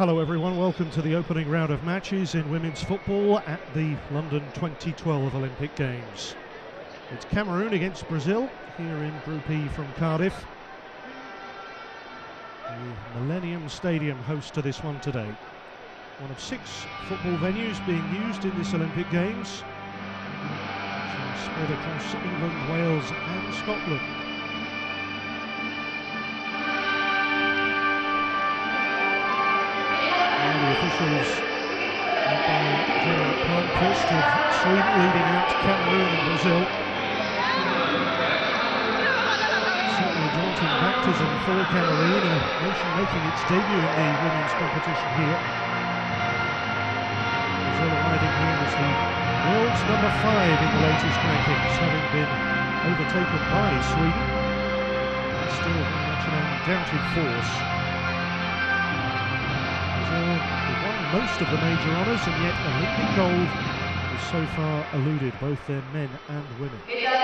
Hello, everyone. Welcome to the opening round of matches in women's football at the London 2012 Olympic Games. It's Cameroon against Brazil here in Group E from Cardiff. The Millennium Stadium host to this one today. One of six football venues being used in this Olympic Games, spread across England, Wales, and Scotland. Officials by Jenny Palmqvist of Sweden leading out to Cameroon and Brazil. Certainly a daunting baptism for Cameroon, a nation making its debut in the women's competition here. Brazil arriving here as the world's number five in the latest rankings, having been overtaken by Sweden. Still an undoubted force. Most of the major honours, and yet Olympic gold has so far eluded both their men and women.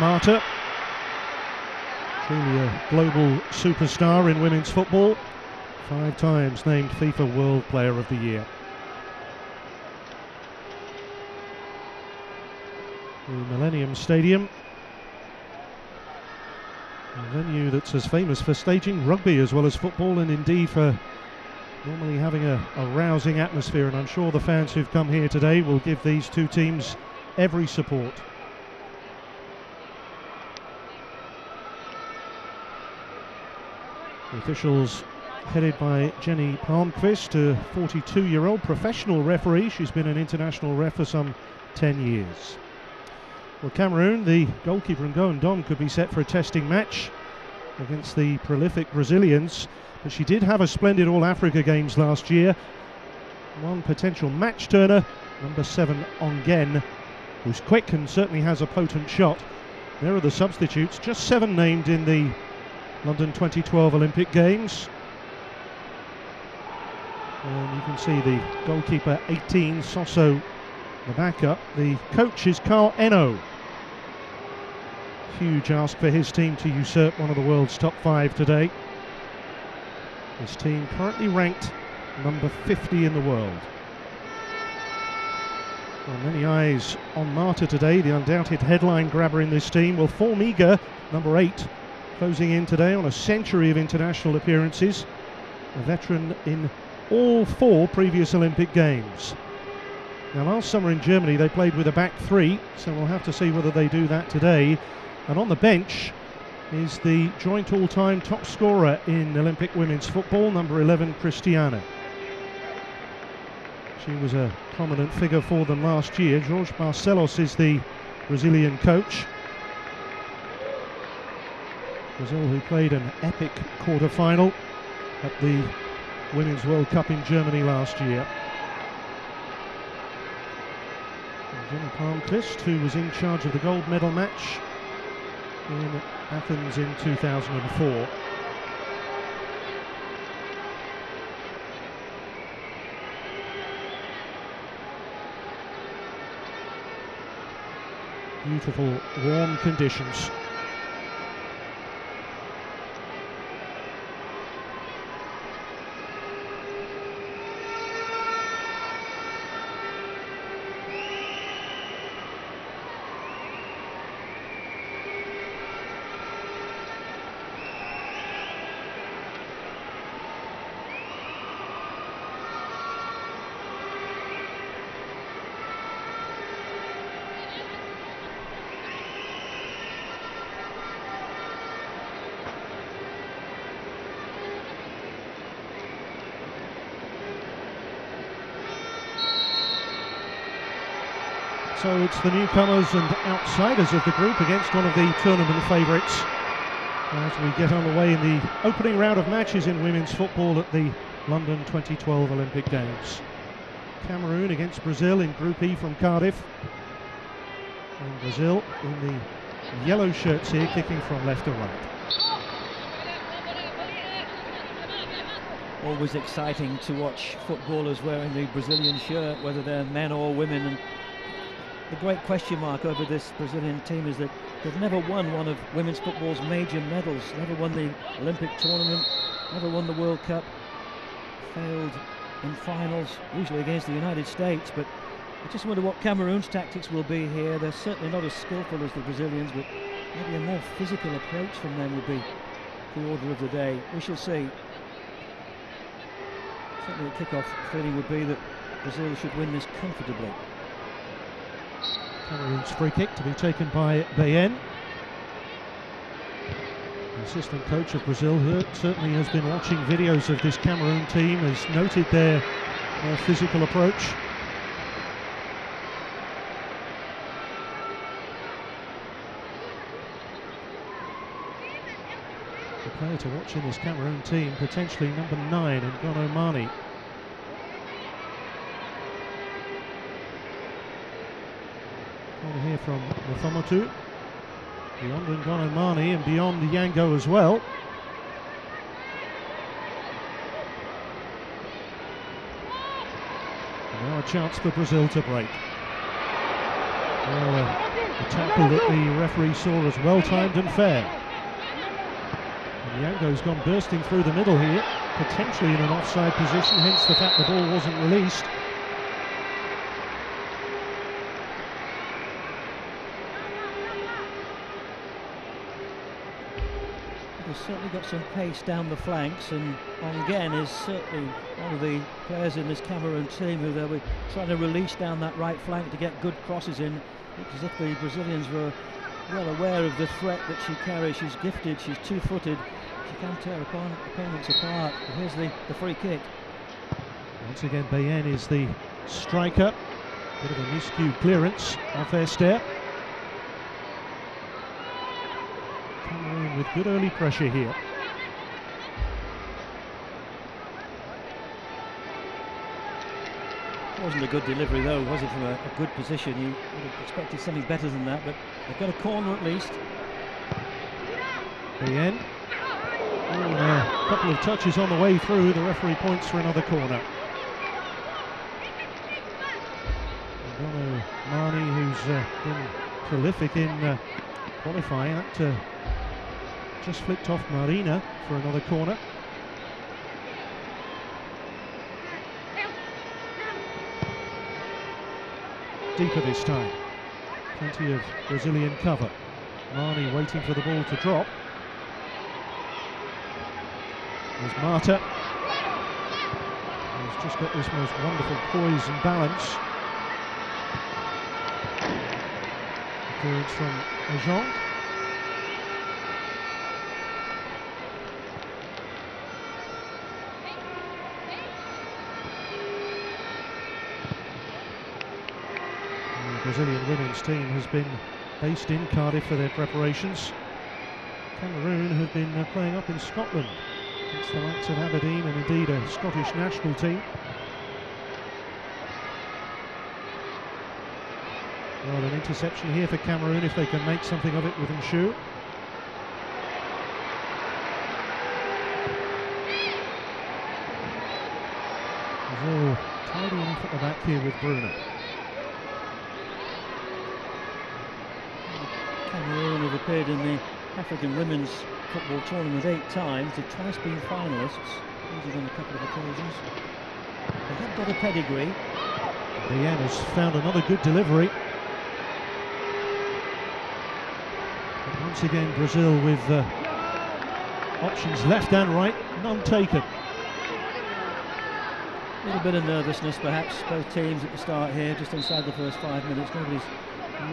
Marta. Truly a global superstar in women's football. Five times named FIFA World Player of the Year. The Millennium Stadium. A venue that's as famous for staging rugby as well as football and indeed for normally having a, a rousing atmosphere and I'm sure the fans who've come here today will give these two teams every support. The officials headed by Jenny Palmqvist, a 42 year old professional referee. She's been an international ref for some 10 years. Well, Cameroon, the goalkeeper Ngo Ndom could be set for a testing match against the prolific Brazilians, but she did have a splendid All Africa Games last year. One potential match turner, number seven Ongen, who's quick and certainly has a potent shot. There are the substitutes, just seven named in the London 2012 Olympic Games. And you can see the goalkeeper 18, Soso, the backup. The coach is Carl Enow. huge ask for his team to usurp one of the world's top five today. His team currently ranked number 50 in the world. Well, many eyes on Marta today, the undoubted headline grabber in this team. Will Formiga, number eight, closing in today on a century of international appearances. A veteran in all four previous Olympic Games. Now, last summer in Germany, they played with a back three, so we'll have to see whether they do that today. And on the bench is the joint all time top scorer in Olympic women's football, number 11, Cristiane. She was a prominent figure for them last year. Jorge Barcellos is the Brazilian coach. Brazil, who played an epic quarter final at the Women's World Cup in Germany last year. And Jenny Palmqvist, who was in charge of the gold medal match in Athens in 2004. Beautiful warm conditions So it's the newcomers and outsiders of the group against one of the tournament favourites as we get underway in the opening round of matches in women's football at the London 2012 Olympic Games. Cameroon against Brazil in Group E from Cardiff. And Brazil in the yellow shirts here, kicking from left to right. Always exciting to watch footballers wearing the Brazilian shirt, whether they're men or women. And the great question mark over this Brazilian team is that they've never won one of women's football's major medals, never won the Olympic tournament, never won the World Cup, failed in finals, usually against the United States. But I just wonder what Cameroon's tactics will be here. They're certainly not as skillful as the Brazilians, but maybe a more physical approach from them would be the order of the day. We shall see. Certainly the kick-off feeling would be that Brazil should win this comfortably. Cameroon's free kick to be taken by Bayen. The assistant coach of Brazil who certainly has been watching videos of this Cameroon team, has noted their more physical approach. The player to watch in this Cameroon team, potentially number nine, N'Gono Mani. Corner here from Meffometou. Beyond N'Gono Mani and beyond the Yango as well. And now a chance for Brazil to break. Well, uh, a tackle that the referee saw as well timed and fair. And Yango's gone bursting through the middle here, potentially in an offside position, hence the fact the ball wasn't released. Certainly got some pace down the flanks, and Ongen is certainly one of the players in this Cameroon team who they'll be trying to release down that right flank to get good crosses in. Looks as if the Brazilians were well aware of the threat that she carries. She's gifted, she's two-footed, she can tear opponents apart. But here's the, the free kick. Once again, Bayen is the striker. Bit of a miscued clearance off their step. Cameroon with good early pressure here. Wasn't a good delivery though, was it, from a, a, good position? You would have expected something better than that, but they've got a corner at least. Bayen. Oh, a couple of touches on the way through. The referee points for another corner. Mani, who's uh, been prolific in uh, qualifying. That uh, just flicked off Marina for another corner. Deeper this time. Plenty of Brazilian cover. Marnie waiting for the ball to drop. There's Marta. He's just got this most wonderful poise and balance. Clearance from Ajon. The Brazilian women's team has been based in Cardiff for their preparations. Cameroon have been uh, playing up in Scotland against the likes of Aberdeen and indeed a Scottish national team. Well, an interception here for Cameroon if they can make something of it with Nshu. Brazil tidy enough at the back here with Bruna. Cameroon have appeared in the African Women's Football Tournament eight times. They've twice been finalists, losing on a couple of occasions. They have got a pedigree. Diane has found another good delivery. But once again, Brazil with uh, options left and right, none taken. A little bit of nervousness, perhaps, both teams at the start here, just inside the first five minutes. Nobody's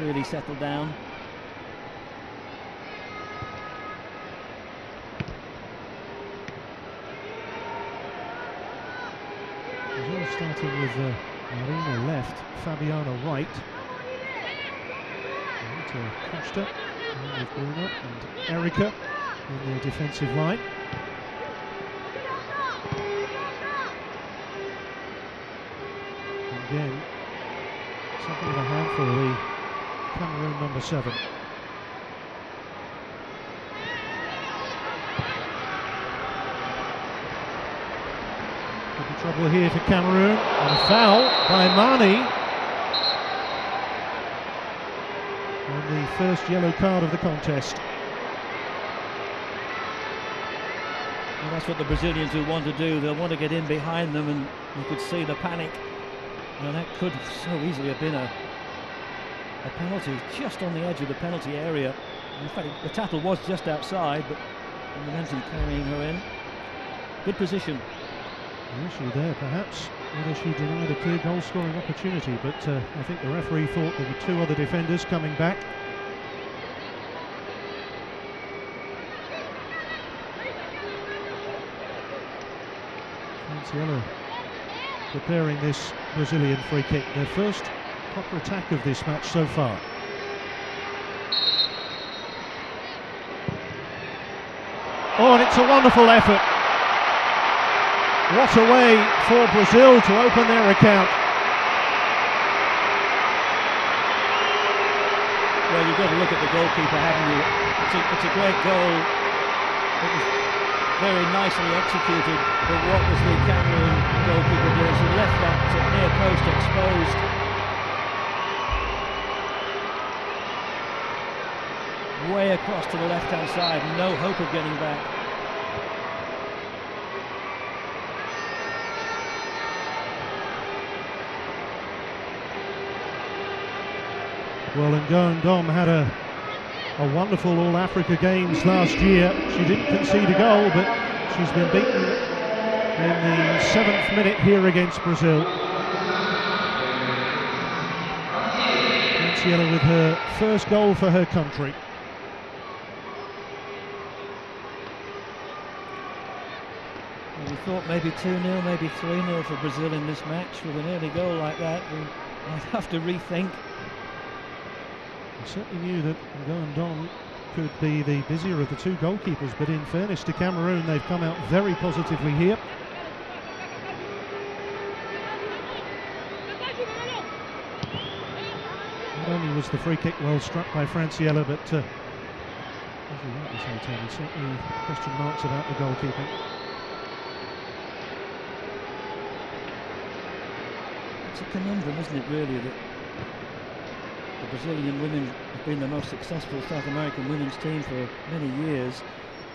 really settled down. With uh, Marina left, Fabiana right. And uh, Costa with Bruna and Erica in the defensive line. Again, something of a handful, the Cameroon number seven. Trouble here for Cameroon. And a foul by Mani. And the first yellow card of the contest. Well, that's what the Brazilians will want to do. They'll want to get in behind them, and you could see the panic. And that could so easily have been a, a penalty, just on the edge of the penalty area. In fact, the tackle was just outside, but momentum carrying her in. Good position. The issue there, perhaps, whether she denied a clear goal scoring opportunity, but uh, I think the referee thought there were two other defenders coming back. Francielle preparing this Brazilian free kick, their first proper attack of this match so far. Oh, and it's a wonderful effort. What a way for Brazil to open their account. Well, you've got to look at the goalkeeper, haven't you? It's a, it's a great goal. It was very nicely executed, but what was the Cameroon goalkeeper doing? She left that near post exposed. Way across to the left-hand side, no hope of getting back. Well, and Dom had a, a wonderful All Africa Games last year. She didn't concede a goal, but she's been beaten in the seventh minute here against Brazil. Francielle with her first goal for her country. We thought maybe 2-0, maybe 3-0 for Brazil in this match. With an early goal like that, we might have to rethink. Certainly knew that Don could be the busier of the two goalkeepers, but in fairness to Cameroon, they've come out very positively here. Not only was the free kick well struck by Francielle, but uh, as you rightly say, Tony, certainly question marks about the goalkeeping. It's a conundrum, isn't it, really, that the Brazilian women have been the most successful South American women's team for many years.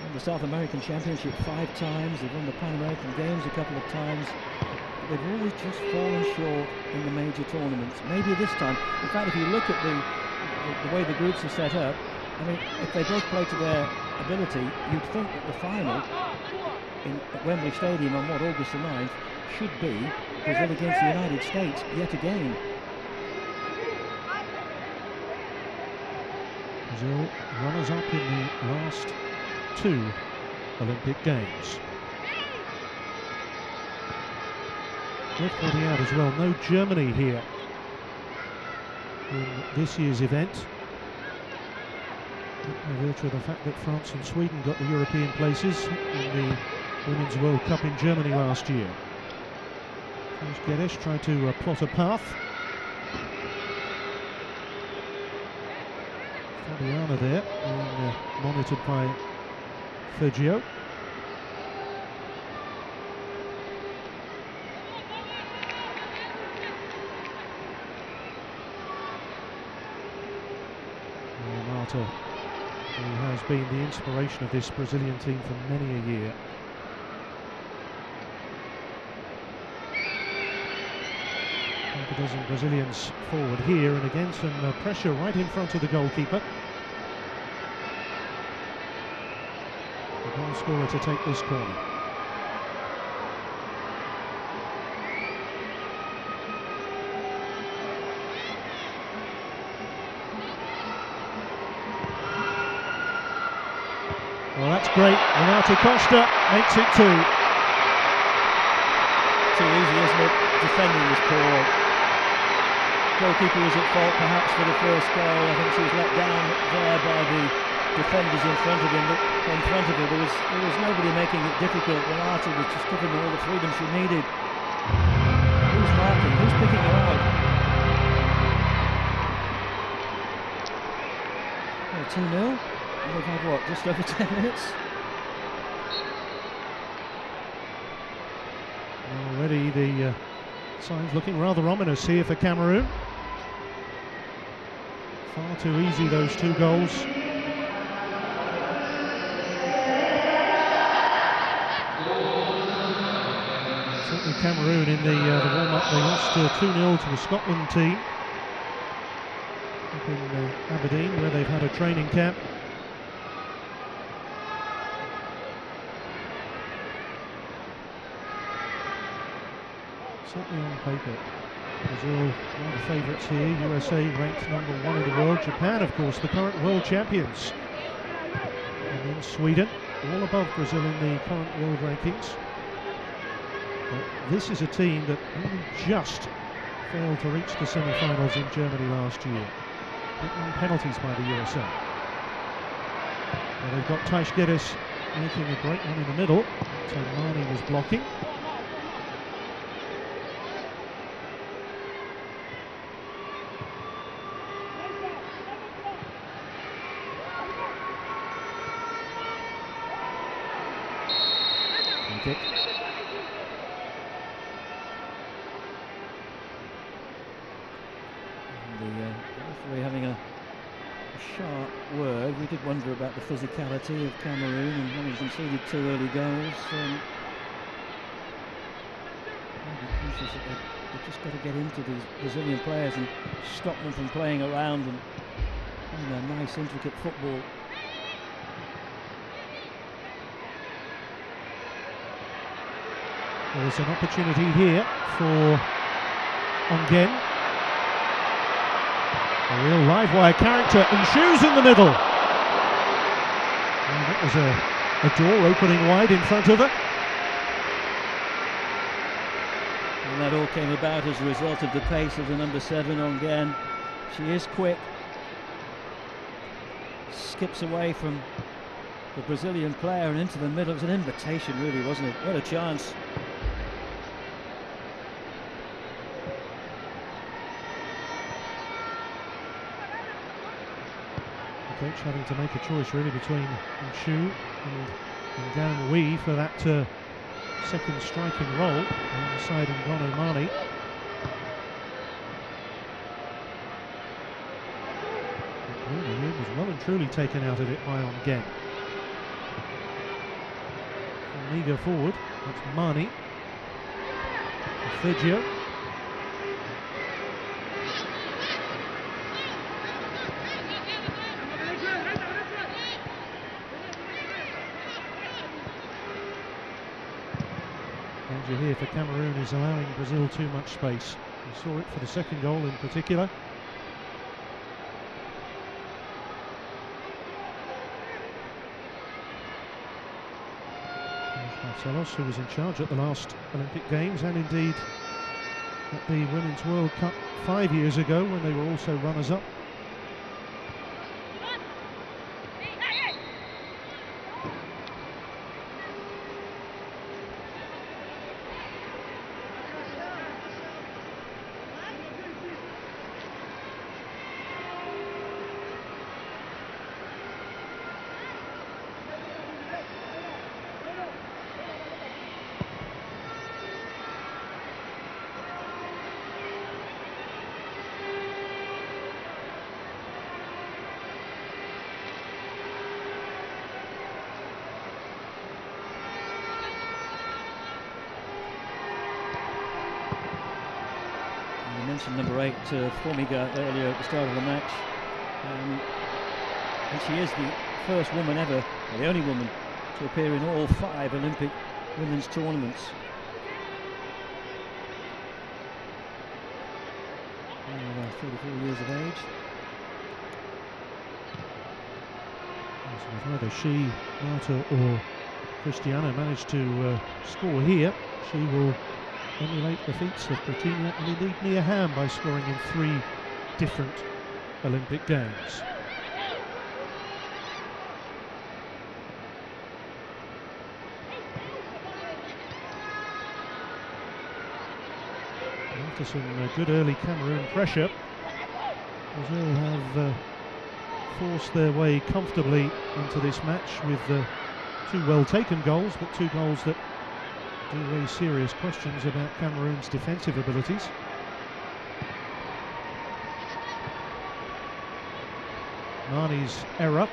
Won the South American Championship five times. They've won the Pan American Games a couple of times. But they've always just fallen short in the major tournaments. Maybe this time. In fact, if you look at the the, the way the groups are set up, I mean, if they both play to their ability, you'd think that the final in, Wembley Stadium on what August the 9th should be Brazil against the United States yet again. Brazil runners up in the last two Olympic Games. Worth pointing out as well, no Germany here in this year's event. By virtue of the fact that France and Sweden got the European places in the Women's World Cup in Germany last year. Thaís Guedes tried to uh, plot a path. Fabiana there, being uh, monitored by Feudjio. Marta, who has been the inspiration of this Brazilian team for many a year. A dozen Brazilians forward here, and again some uh, pressure right in front of the goalkeeper. Scorer to take this corner. Well, that's great. Renata Costa makes it two. Too easy, isn't it? Defending was poor. Goalkeeper was at fault perhaps for the first goal. I think she was let down there by the defenders in front of him. In front of her, there was there was nobody making it difficult. Renata was just giving her all the freedom she needed. Who's marking? Who's picking her out? Well, 2 0. They've had what, just over 10 minutes? Already the uh, signs looking rather ominous here for Cameroon. Far too easy those two goals. Cameroon in the, uh, the warm-up they lost 2-0 to the Scotland team up in uh, Aberdeen where they've had a training camp. certainly on paper. Brazil, one of the favourites here. USA ranked number one in the world. Japan, of course, the current world champions. And then Sweden, all above Brazil in the current world rankings. But this is a team that only just failed to reach the semi-finals in Germany last year. On penalties by the USA. Well, they've got Thaís Guedes making a great one in the middle. So Mani was blocking. kick. And the uh, referee having a, a, sharp word. We did wonder about the physicality of Cameroon and having conceded two early goals. Um, conscious that they've just got to get into these Brazilian players and stop them from playing around and playing a nice intricate football There's an opportunity here for Ongen. A real live wire character and shoes in the middle. Was a, a door opening wide in front of her. And that all came about as a result of the pace of the number seven Ongen. She is quick. Skips away from the Brazilian player and into the middle. It was an invitation, really, wasn't it? What a chance. Having to make a choice really between Shu and, and Dan Wee for that uh, second striking role alongside Ngono Mani. was well and truly taken out of it by Ongen. Eager forward, that's Mani. Feudjio. Danger here for Cameroon is allowing Brazil too much space. We saw it for the second goal in particular. Barcellos, who was in charge at the last Olympic Games and indeed at the Women's World Cup five years ago when they were also runners-up uh, Formiga, earlier at the start of the match. Um, and she is the first woman ever, the only woman, to appear in all five Olympic women's tournaments. Uh, 34 years of age. So either she, Marta, or Cristiane manage to uh, score here, she will emulate the feats of Pretinha and indeed Mia Hamm by scoring in three different Olympic Games. After some uh, good early Cameroon pressure, Brazil have uh, forced their way comfortably into this match with uh, two well taken goals, but two goals that do raise serious questions about Cameroon's defensive abilities. Mani's error,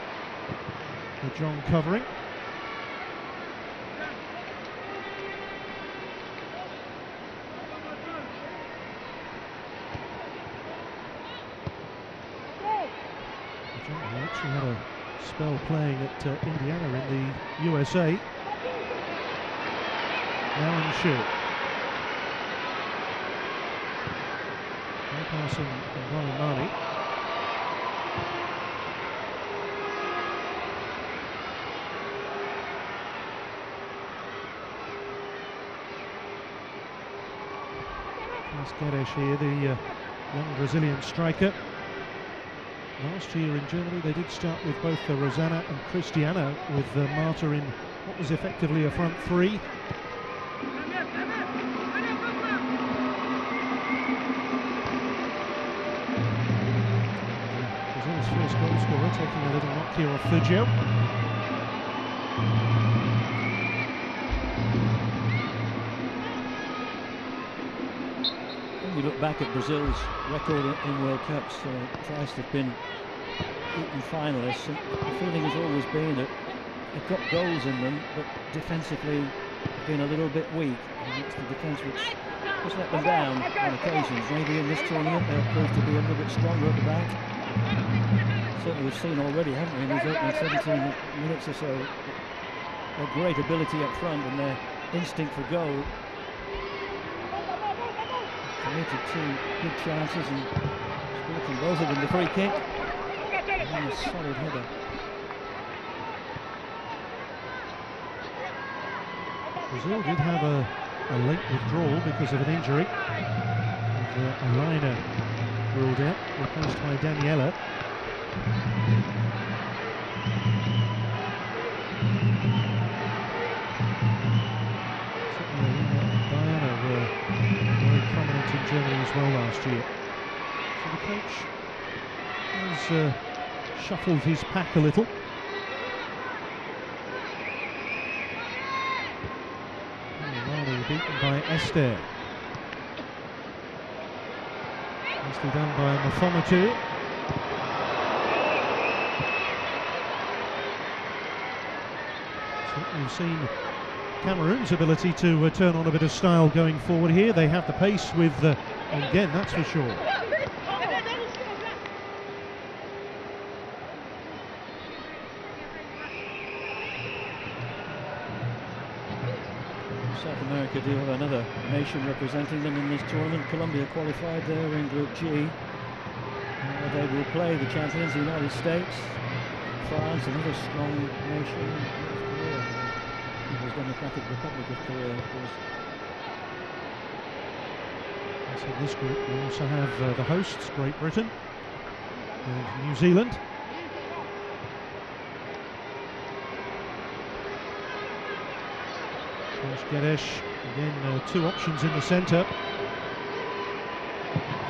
the John covering. John actually had a spell playing at uh, Indiana in the USA Alan Shu. Bypassing Mani. Cascadesh here, the uh, young Brazilian striker. Last year in Germany they did start with both the Rosanna and Cristiane with uh, Marta in what was effectively a front three. A little knock here off Feudjio. When you look back at Brazil's record in World Cups, uh, twice they've been beaten finalists, and the feeling has always been that they've got goals in them, but defensively have been a little bit weak. And it's the defence which has let them down on occasions. Maybe in this tournament they'll prove to be a little bit stronger at the back certainly we've seen already, haven't we, in these opening 17 minutes or so, their great ability up front and their instinct for goal. Created two good chances and scored from both of them. The free kick and a solid header. Brazil did have a, a late withdrawal because of an injury. With uh, Alaina ruled out, replaced by Daniela. last year. So the coach has uh, shuffled his pack a little. Beaten by Esther. Nicely done by Meffometou. So we've seen Cameroon's ability to uh, turn on a bit of style going forward here. They have the pace with uh, again, that's for sure. South America do have another nation representing them in this tournament. Colombia qualified there in Group G. Uh, they will play the champions, the United States, France, another strong nation, North Korea, People's Democratic Republic of Korea, of course. So this group we also have uh, the hosts, Great Britain and New Zealand. Josh Gedesh, again uh, two options in the centre.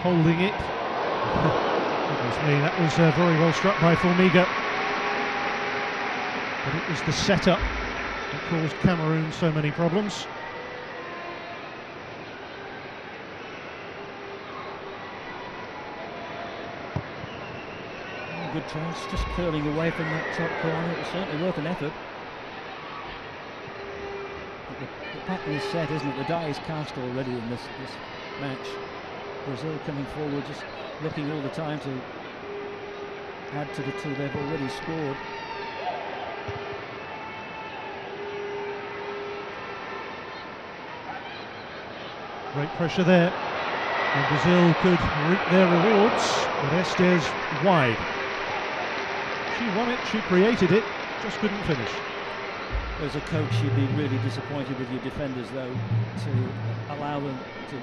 Holding it. Me, that was uh, very well struck by Formiga. But it was the setup that caused Cameroon so many problems. Chance, just curling away from that top corner. It was certainly worth an effort. The, the pattern is set, isn't it? The die is cast already in this, this match. Brazil coming forward, just looking all the time to add to the two they've already scored. Great pressure there. And Brazil could reap their rewards, but Estes wide. She won it, she created it, just couldn't finish. As a coach, you'd be really disappointed with your defenders, though, to allow them to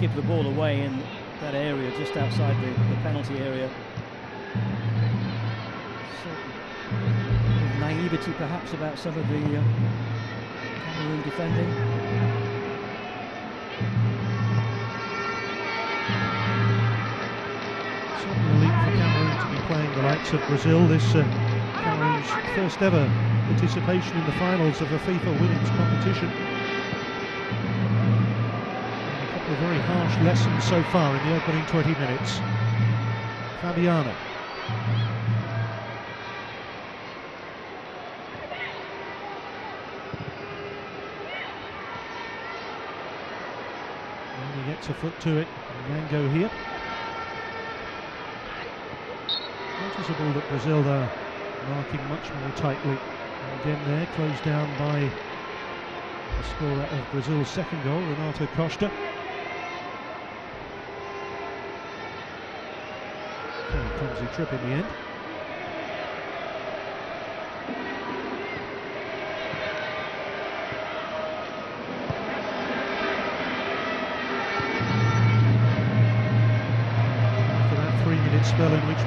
give the ball away in that area just outside the, the penalty area. So, naivety perhaps about some of the uh, Cameroon defending. The likes of Brazil. This uh, Cameroon's first ever participation in the finals of a FIFA women's competition. A couple of very harsh lessons so far in the opening 20 minutes. Fabiana. And he gets a foot to it. Yango here. Noticeable that Brazil are marking much more tightly. And again there, closed down by the scorer of Brazil's second goal, Renata Costa. Clumsy trip in the end.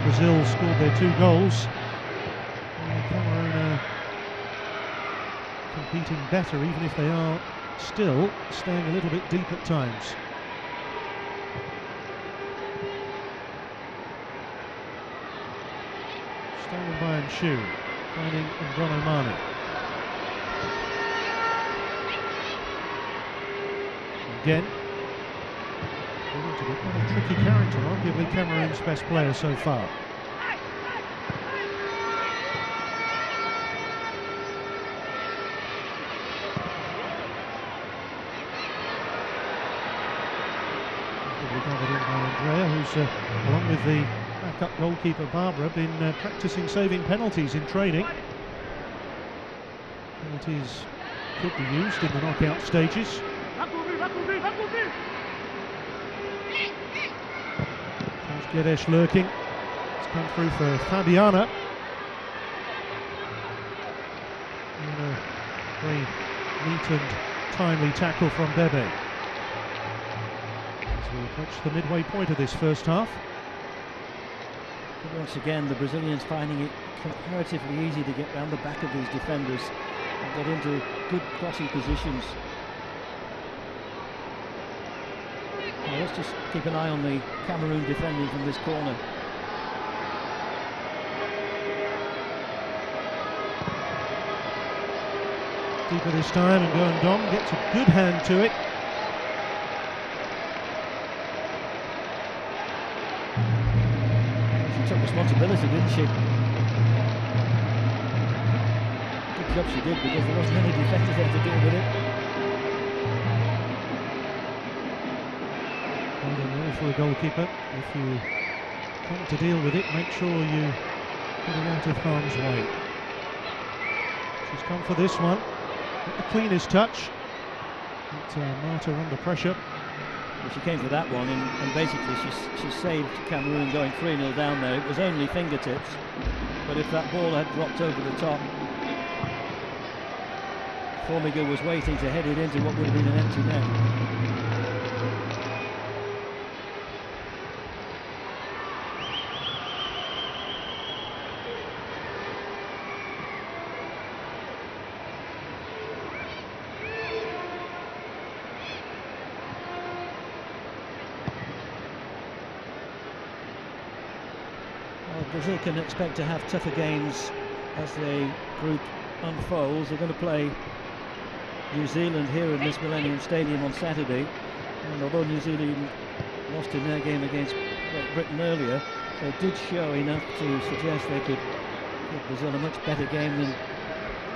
Brazil scored their two goals, Cameroon are competing better, even if they are still staying a little bit deep at times. Stolen by Anshu, finding Ngono Mani. Again, to be quite a tricky character, arguably Cameroon's best player so far. Andrea, who's, uh, along with the backup goalkeeper Barbara, been uh, practicing saving penalties in training. Penalties could be used in the knockout stages. There's Guedes lurking. It's come through for Fabiana. And a very neat and timely tackle from Bebe. As we approach the midway point of this first half. But once again, the Brazilians finding it comparatively easy to get round the back of these defenders and get into good crossing positions. Let's just keep an eye on the Cameroon defending from this corner. Deeper this time, and Ngo Ndom gets a good hand to it. She took responsibility, didn't she? Good job she did because there wasn't any defenders there to deal with it. For a goalkeeper. If you come to deal with it, make sure you get it out of harm's way. She's come for this one. Not the cleanest touch. But uh, Marta under pressure. Well, she came for that one, and, and basically she, she saved Cameroon going 3 0 down there. It was only fingertips, but if that ball had dropped over the top, Formiga was waiting to head it into what would have been an empty net. Brazil can expect to have tougher games as the group unfolds. They're going to play New Zealand here in this Millennium Stadium on Saturday. And although New Zealand lost in their game against Great Britain earlier, they did show enough to suggest they could give Brazil a much better game than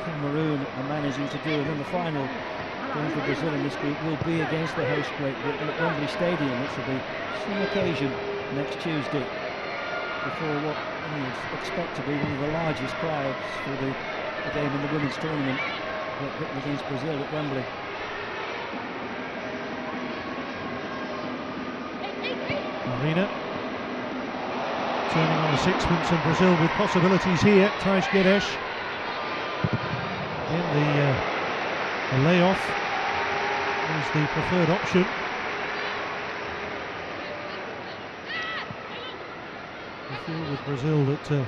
Cameroon are managing to do. And then the final game for Brazil in this group will be against the host Great Britain at Wembley Stadium, which will be some occasion next Tuesday before what would expect to be one of the largest crowds for the, the game in the women's tournament, against Brazil at Wembley. Marina turning on a sixpence and Brazil with possibilities here. Thaís Guedes in the, uh, the layoff is the preferred option. I feel with Brazil that uh,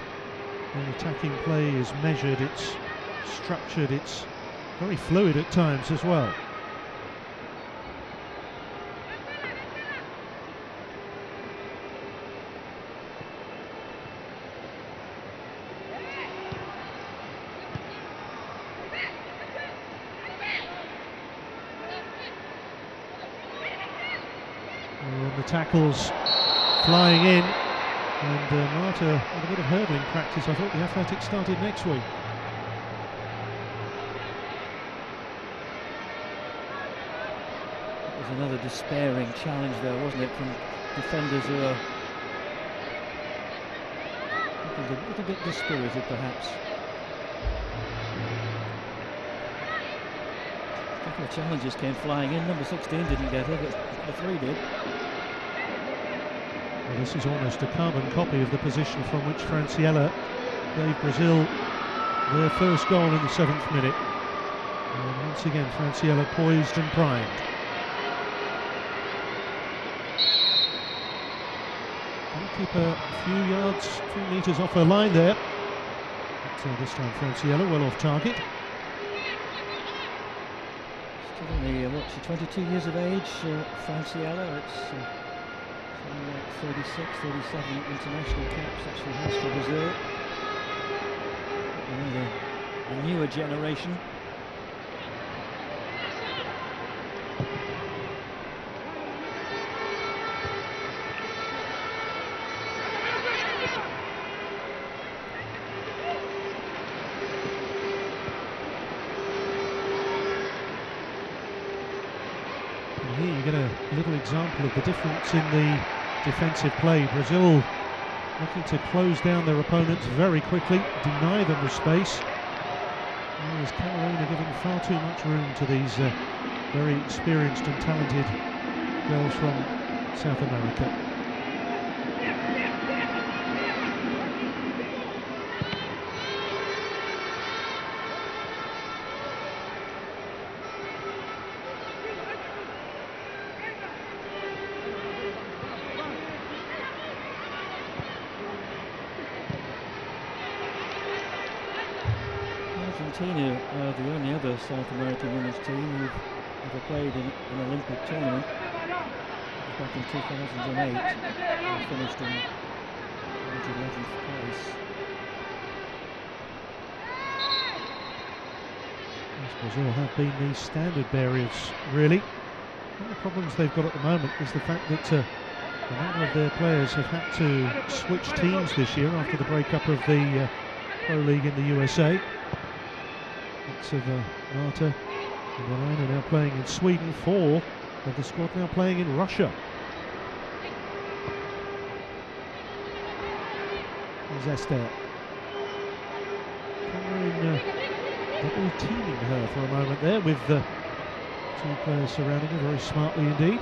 attacking play is measured, it's structured, it's very fluid at times as well. The tackles flying in. And uh, Marta with a bit of hurdling practice. I thought the athletics started next week. It was another despairing challenge there, wasn't it, from defenders who are a little bit dispirited perhaps. A couple of challenges came flying in. Number 16 didn't get it, but the three did. This is almost a carbon copy of the position from which Francielle gave Brazil their first goal in the seventh minute. And once again, Francielle poised and primed. Goalkeeper a few yards, few metres off her line there. But uh, this time Francielle well off target. Still only, uh, what, she's 22 years of age, uh, Francielle. It's uh, 36, 37 international caps she has for Brazil. The newer generation. And here you get a little example of the difference in the defensive play. Brazil looking to close down their opponents very quickly, deny them the space. Whereas Cameroon are giving far too much room to these uh, very experienced and talented girls from South America. Standard barriers, really. One of the problems they've got at the moment is the fact that uh, a number of their players have had to switch teams this year after the breakup of the uh, Pro League in the USA. Lots of uh, Marta and Elaine are now playing in Sweden. Four of the squad now playing in Russia. There's Esther. Teaming her for a moment there with uh, two players surrounding her very smartly indeed.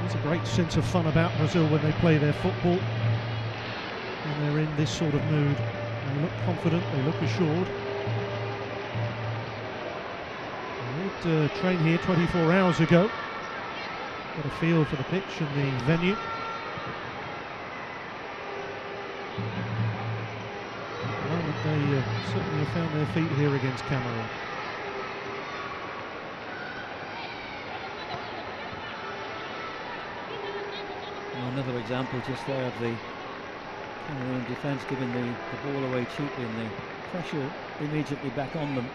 There's a great sense of fun about Brazil when they play their football. And they're in this sort of mood. They look confident, they look assured. They did uh, train here 24 hours ago. Got a feel for the pitch and the venue. Found their feet here against Cameroon. another example just there of the Cameroon defence giving the, the ball away cheaply and the pressure immediately back on them.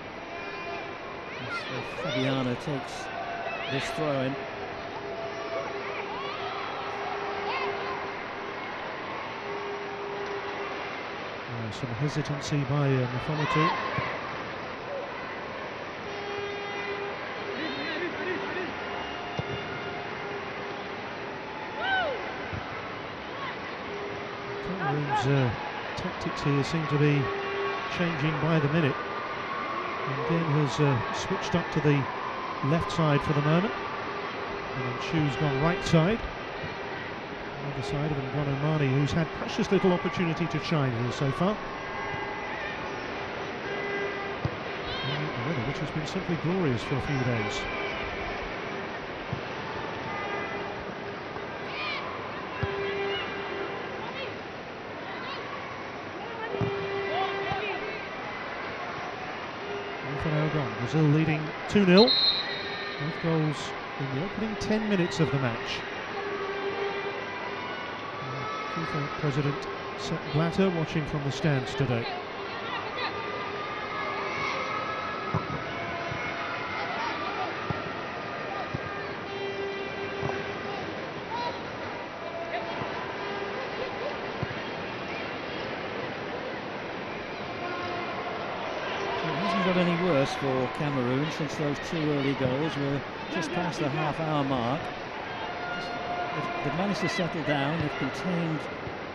As Fabiana takes this throw in. Uh, some hesitancy by uh. Cameroon's uh, tactics here seem to be changing by the minute. And again has uh, switched up to the left side for the moment. And then Chu's gone right side. Other side of Ngono Mani, who's had precious little opportunity to shine here so far. The weather, which has been simply glorious for a few days. Brazil leading 2 0. Both goals in the opening 10 minutes of the match. Uh, President Sepp Blatter watching from the stands today. got any worse for Cameroon since those two early goals were just past the half-hour mark. They've, they've, managed to settle down. They've contained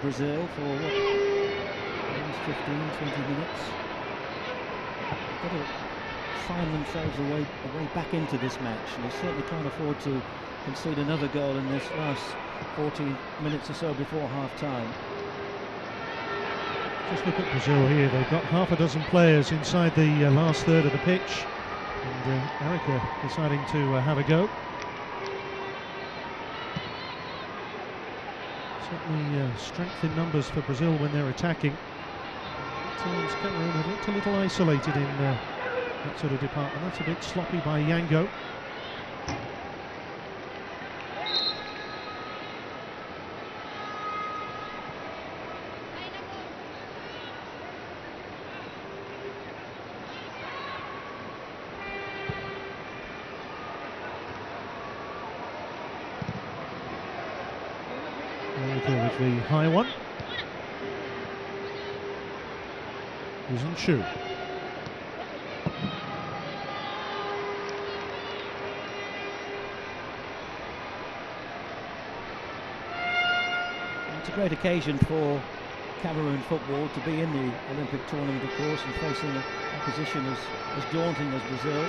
Brazil for what, almost 15, 20 minutes. They've got to find themselves a way, a way back into this match, and they certainly can't afford to concede another goal in this last 40 minutes or so before half-time. Just look at Brazil here. They've got half a dozen players inside the uh, last third of the pitch. And uh, Erica deciding to uh, have a go. Certainly uh, strength in numbers for Brazil when they're attacking. At times Cameroon have looked a little isolated in uh, that sort of department. That's a bit sloppy by Yango. with the high one. Isn't Chu. It's a great occasion for Cameroon football to be in the Olympic tournament, of course, and facing a, opposition as, as daunting as Brazil.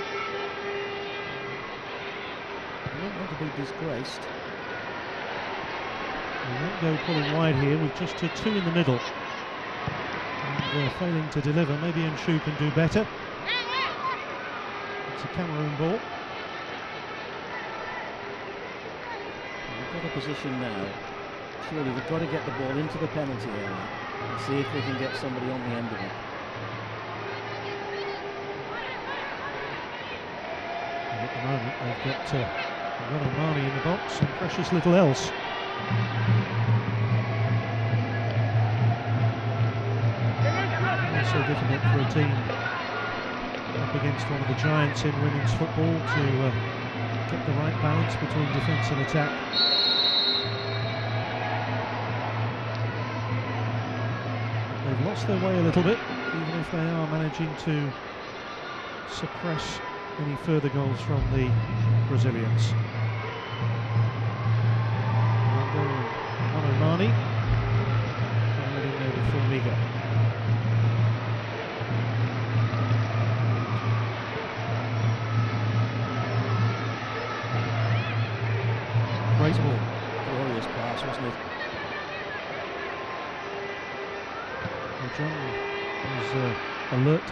They don't want to be disgraced. They won't go pulling wide here with just a two in the middle. And uh, failing to deliver. Maybe Nshu can do better. It's a Cameroon ball. We've got a position now. Surely we've got to get the ball into the penalty area and see if we can get somebody on the end of it. And at the moment they've got uh, Ronald Marnie in the box and precious little else. For a team up against one of the giants in women's football to uh, get the right balance between defence and attack. they've lost their way a little bit, even if they are managing to suppress any further goals from the Brazilians.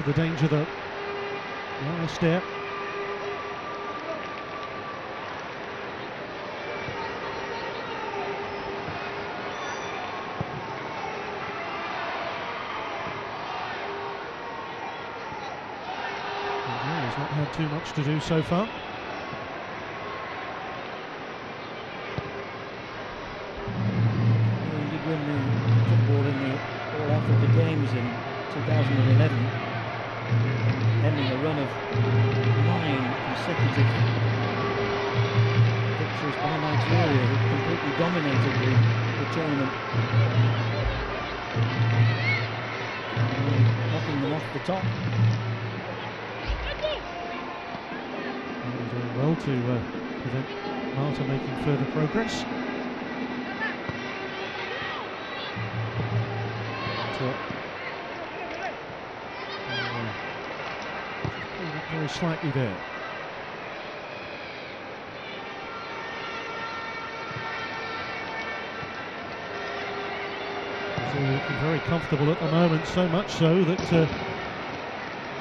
The danger. Now a step. He's not had too much to do so far. Comfortable at the moment, so much so that uh,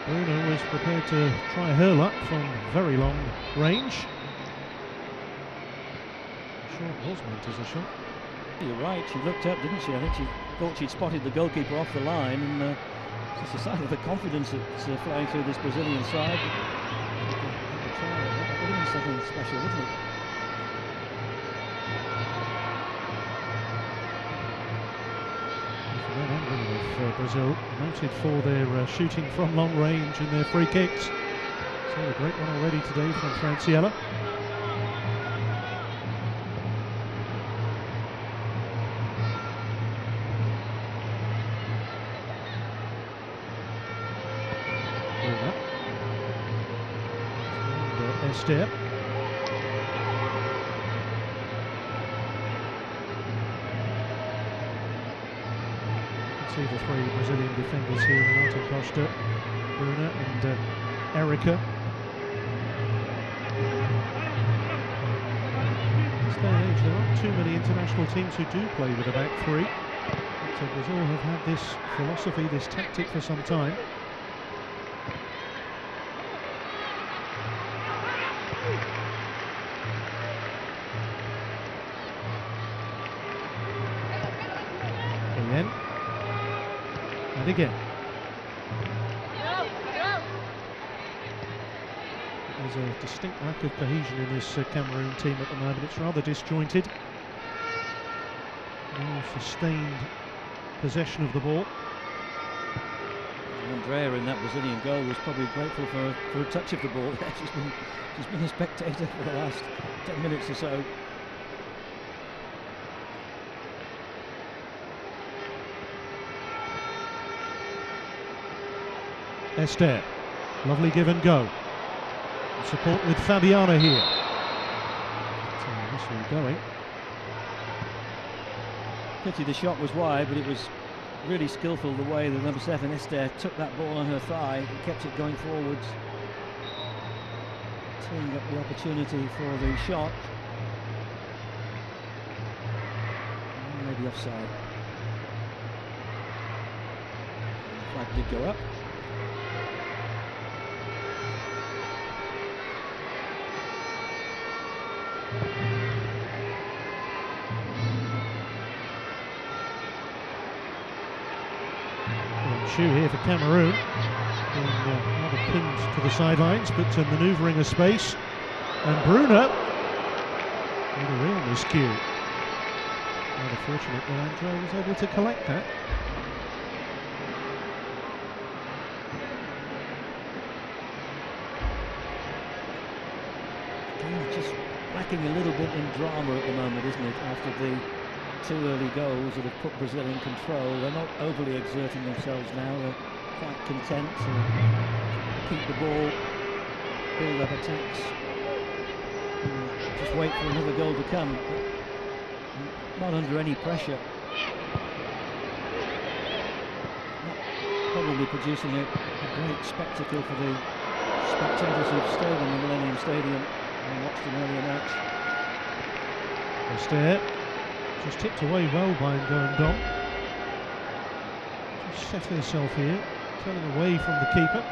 Bruna was prepared to try her luck from very long range. I'm sure it was meant as a shot. You're right, she looked up, didn't she? I think she thought she'd spotted the goalkeeper off the line, and uh, it's just a sign of the confidence that's uh, flowing through this Brazilian side. Have a- have a try at that. That would have been something special, wouldn't it? Brazil noted for their uh, shooting from long range and their free kicks. So a great one already today from Francielle. Costa, Bruna and uh, Erica. And age, there aren't too many international teams who do play with a back three. Uh, Brazil have had this philosophy, this tactic for some time. Lack of cohesion in this uh, Cameroon team at the moment. It's rather disjointed. No sustained possession of the ball. Andrea in that Brazilian goal was probably grateful for a, for a touch of the ball. she's been she's been a spectator for the last 10 minutes or so. Esther. Lovely give and go. Support with Fabiana here. So this one going. Pity the shot was wide, but it was really skillful the way the number seven Esther took that ball on her thigh and kept it going forwards, teeing up the opportunity for the shot. Maybe offside. The flag did go up. Here for Cameroon. Being uh, rather pinned to the sidelines, but uh, manoeuvring a space. And Bruna with a real miscue. Rather fortunate that Andre was able to collect that. Just lacking a little bit in drama at the moment, isn't it? After the two early goals that have put Brazil in control. They're not overly exerting themselves now. They're quite content to keep the ball, build up attacks, just wait for another goal to come. Not under any pressure. Probably producing a, a great spectacle for the spectators who've stayed in the Millennium Stadium and watched an earlier match. Esther just tipped away well by Ndondon. Just set herself here, turning away from the keeper.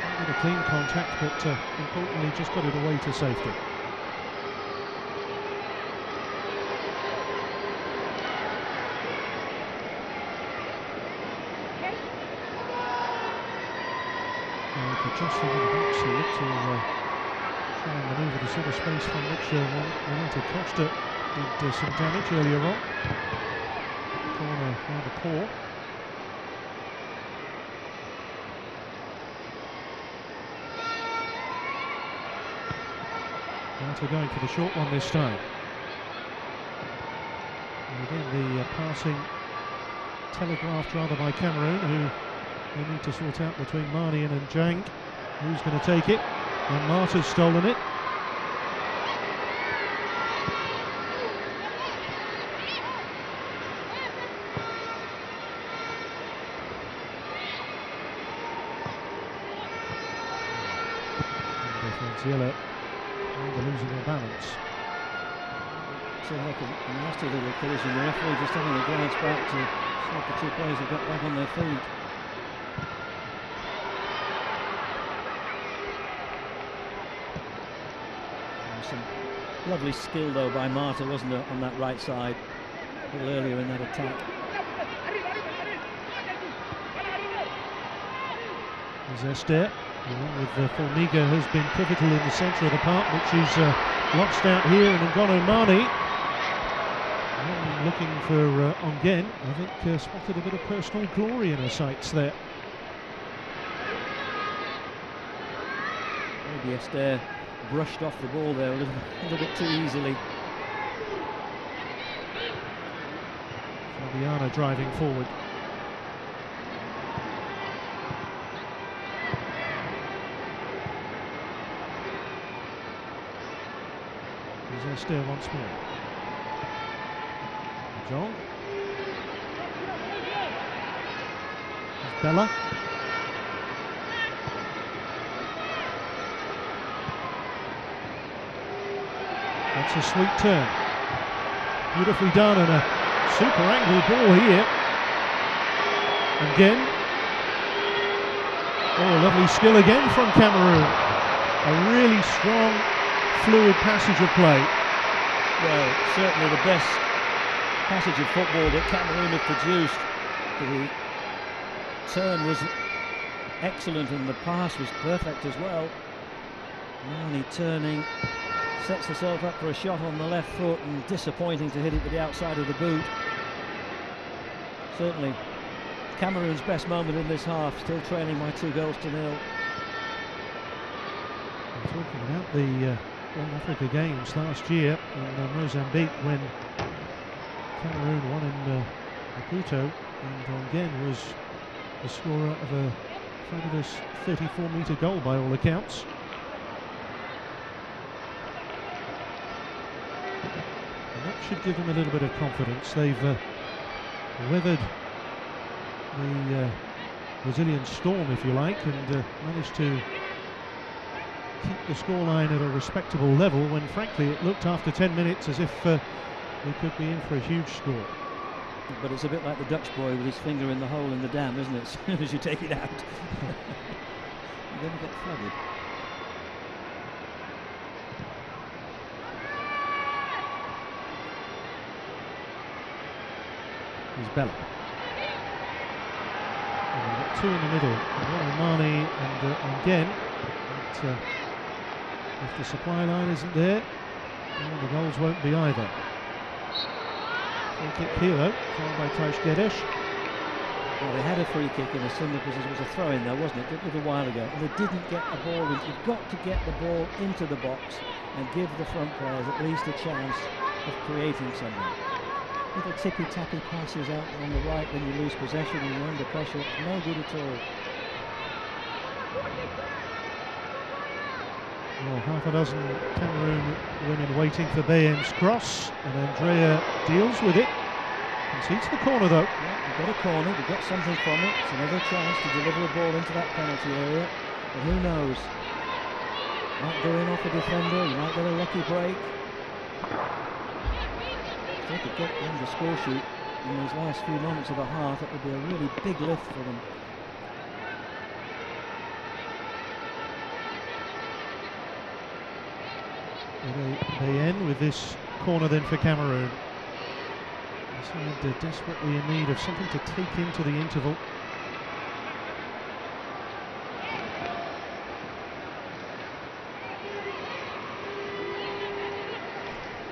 Can't get a clean contact, but uh, importantly just got it away to safety. adjusting in the box here to uh, and manoeuvre the sort of space from which uh, Costa did uh, some damage earlier on. Corner rather poor. Renata going for the short one this time. And again, the uh, passing telegraphed rather by Cameroon, who they need to sort out between Marnian and Jank. Who's going to take it? And Marta's stolen it. Venezuela under losing their balance. So like a nasty little collision. The referee just having a glance back to see if the two players have got back on their feet. Some lovely skill though by Marta, wasn't there, on that right side a little earlier in that attack. Esther, along with uh, Formiga, has been pivotal in the centre of the park, which is uh, lost out here, and Ngono Mani looking for uh, Ongen, I think uh, spotted a bit of personal glory in her sights there. Maybe Esther brushed off the ball there a little, a little bit too easily. Fabiana driving forward. Here's Esther once more. John. There's Bella. That's a sweet turn. Beautifully done and a super angle ball here. Again. Oh, lovely skill again from Cameroon. A really strong, fluid passage of play. Well, certainly the best passage of football that Cameroon have produced. The turn was excellent and the pass was perfect as well. Mani turning, sets herself up for a shot on the left foot and disappointing to hit it with the outside of the boot. Certainly Cameroon's best moment in this half, still trailing by two goals to nil. I'm talking about the uh, All Africa Games last year in uh, Mozambique when Cameroon won in uh, Maputo and again was the scorer of a fabulous 34 metre goal by all accounts. And that should give them a little bit of confidence. They've uh, weathered the uh, Brazilian storm, if you like, and uh, managed to keep the scoreline at a respectable level when, frankly, it looked after 10 minutes as if uh, we could be in for a huge score. But it's a bit like the Dutch boy with his finger in the hole in the dam, isn't it? As soon as you take it out, you're going to get flooded. Here's Bella. And we've got two in the middle, Mani and uh, again. But, uh, if the supply line isn't there, well, the goals won't be either. Free kick here though, fouled by Thaís Guedes. Well, they had a free kick in a similar position. It was a throw in there, wasn't it? A little while ago. And they didn't get the ball in. You've got to get the ball into the box and give the front players at least a chance of creating something. Little tippy-tappy passes out on the right when you lose possession and you're under pressure, it's no good at all. Well, half a dozen Cameroon women waiting for Bayen's cross, and Andrea deals with it. Concedes the corner though. Yeah, they've got a corner, they've got something from it. It's another chance to deliver a ball into that penalty area. But who knows? Might go in off a defender, you might get a lucky break. They could get on the score sheet in those last few moments of the half, it would be a really big lift for them. Bayen with this corner then for Cameroon. Side uh, desperately in need of something to take into the interval.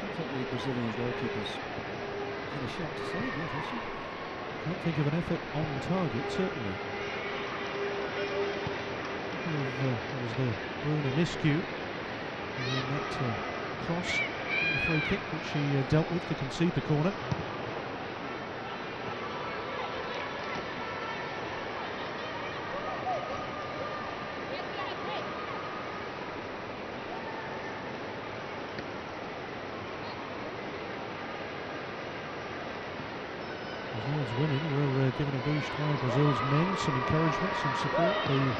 I don't think the Brazilian goalkeepers had a shot to save has she? Can't think of an effort on target, certainly. Uh, there was the Bruna miscue, and then that uh, cross, the free kick, which she uh, dealt with to concede the corner. Brazil's women by Brazil's men, some encouragement, some support. The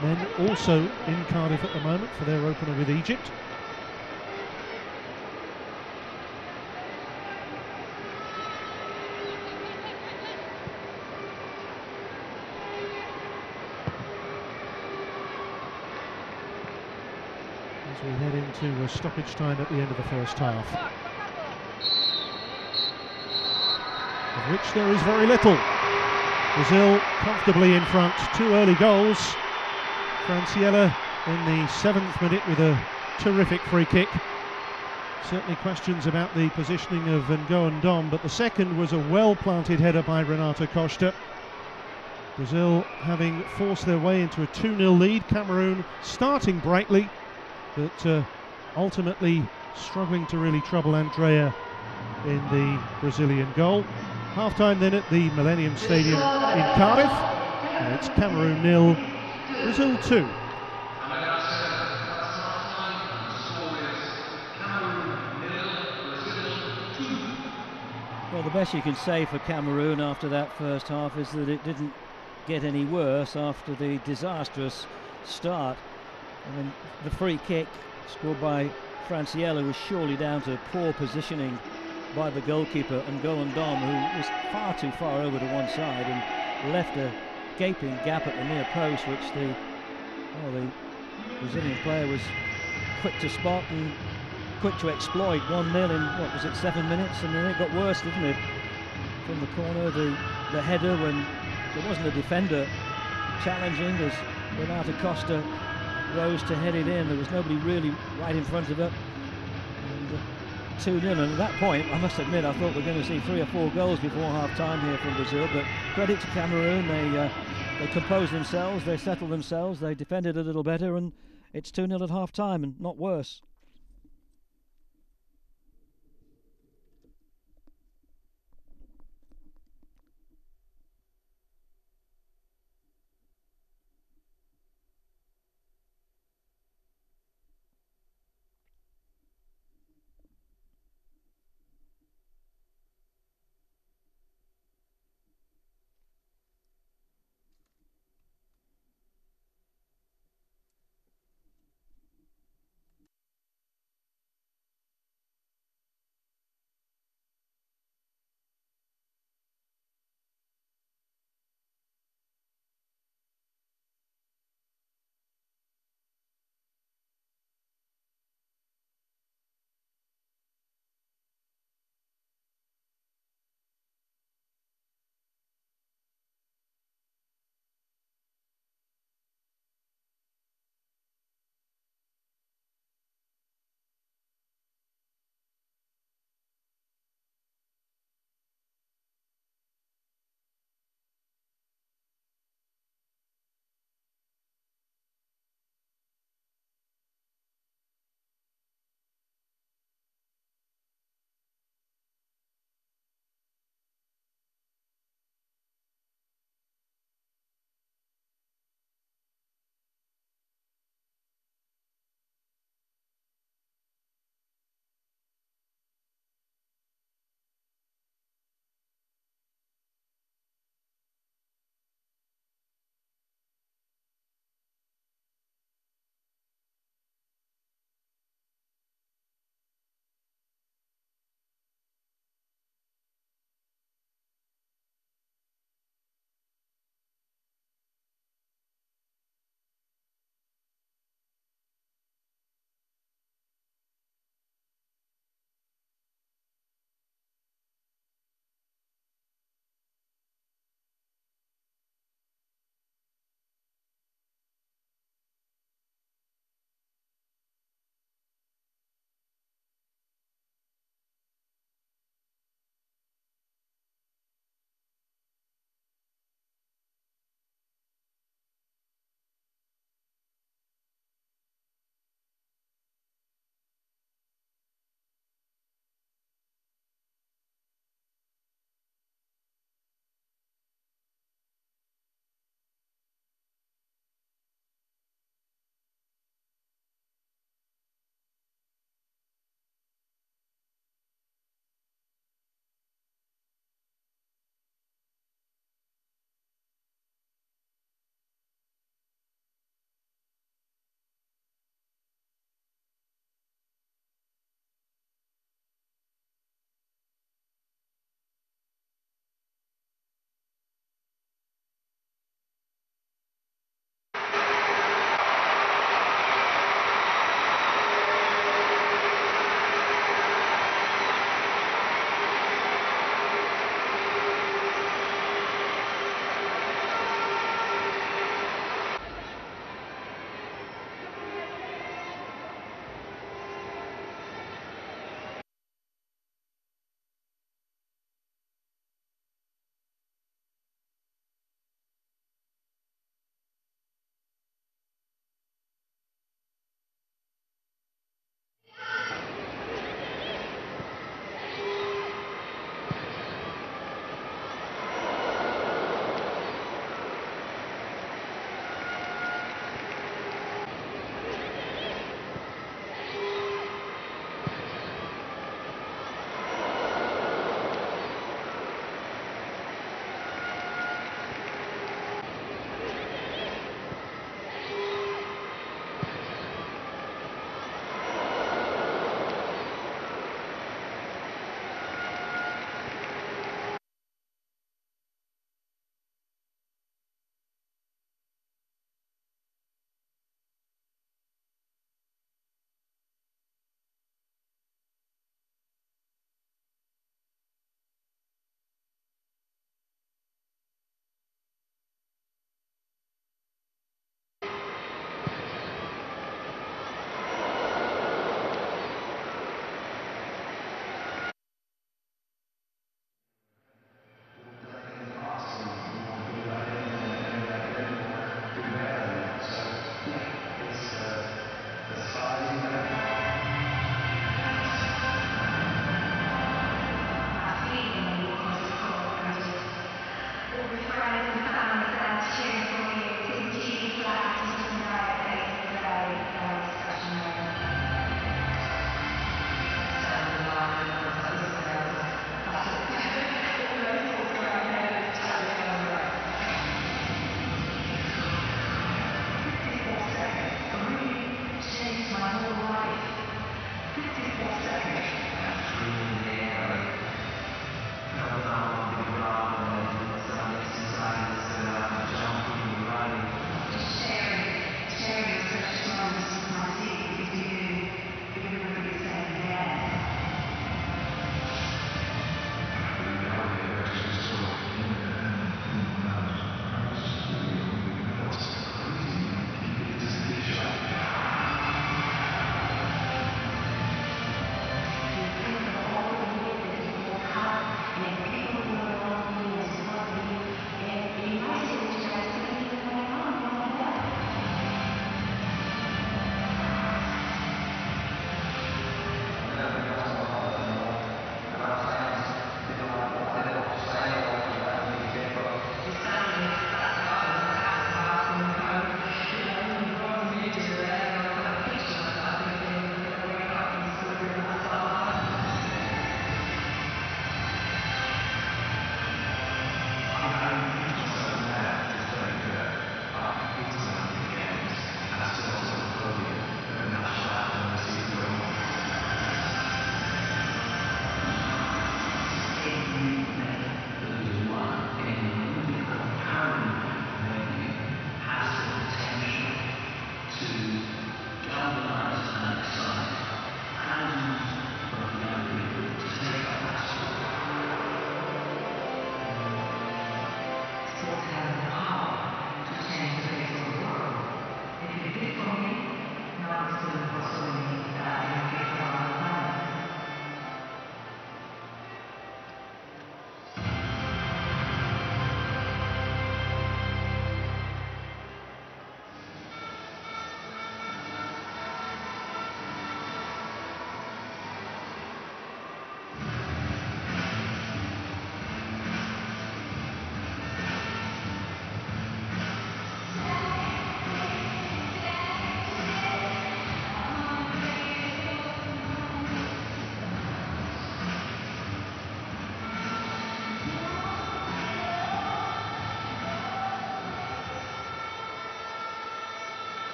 men also in Cardiff at the moment for their opener with Egypt. As we head into a stoppage time at the end of the first half. of which there is very little. Brazil comfortably in front, two early goals. Francielle in the seventh minute with a terrific free kick. Certainly questions about the positioning of Ngo Ndom, but the second was a well planted header by Renata Costa. Brazil having forced their way into a 2 0 lead. Cameroon starting brightly, but uh, ultimately struggling to really trouble Andrea in the Brazilian goal. Half time then at the Millennium Stadium in Cardiff. And it's Cameroon nil, Brazil 2. Well, the best you can say for Cameroon after that first half is that it didn't get any worse after the disastrous start. I mean, the free kick scored by Francielle was surely down to poor positioning by the goalkeeper Ngo Ndom, who was far too far over to one side and left a gaping gap at the near post, which the the Brazilian player was quick to spot and quick to exploit. 1 0 in what was it, seven minutes, and then it got worse, didn't it? From the corner, the, the header when there wasn't a defender challenging as Renata Costa rose to head it in. There was nobody really right in front of her. 2 0. And at that point, I must admit, I thought we are going to see three or four goals before half time here from Brazil. But credit to Cameroon, they uh, they composed themselves, they settled themselves, they defended a little better, and it's 2 0 at half time and not worse.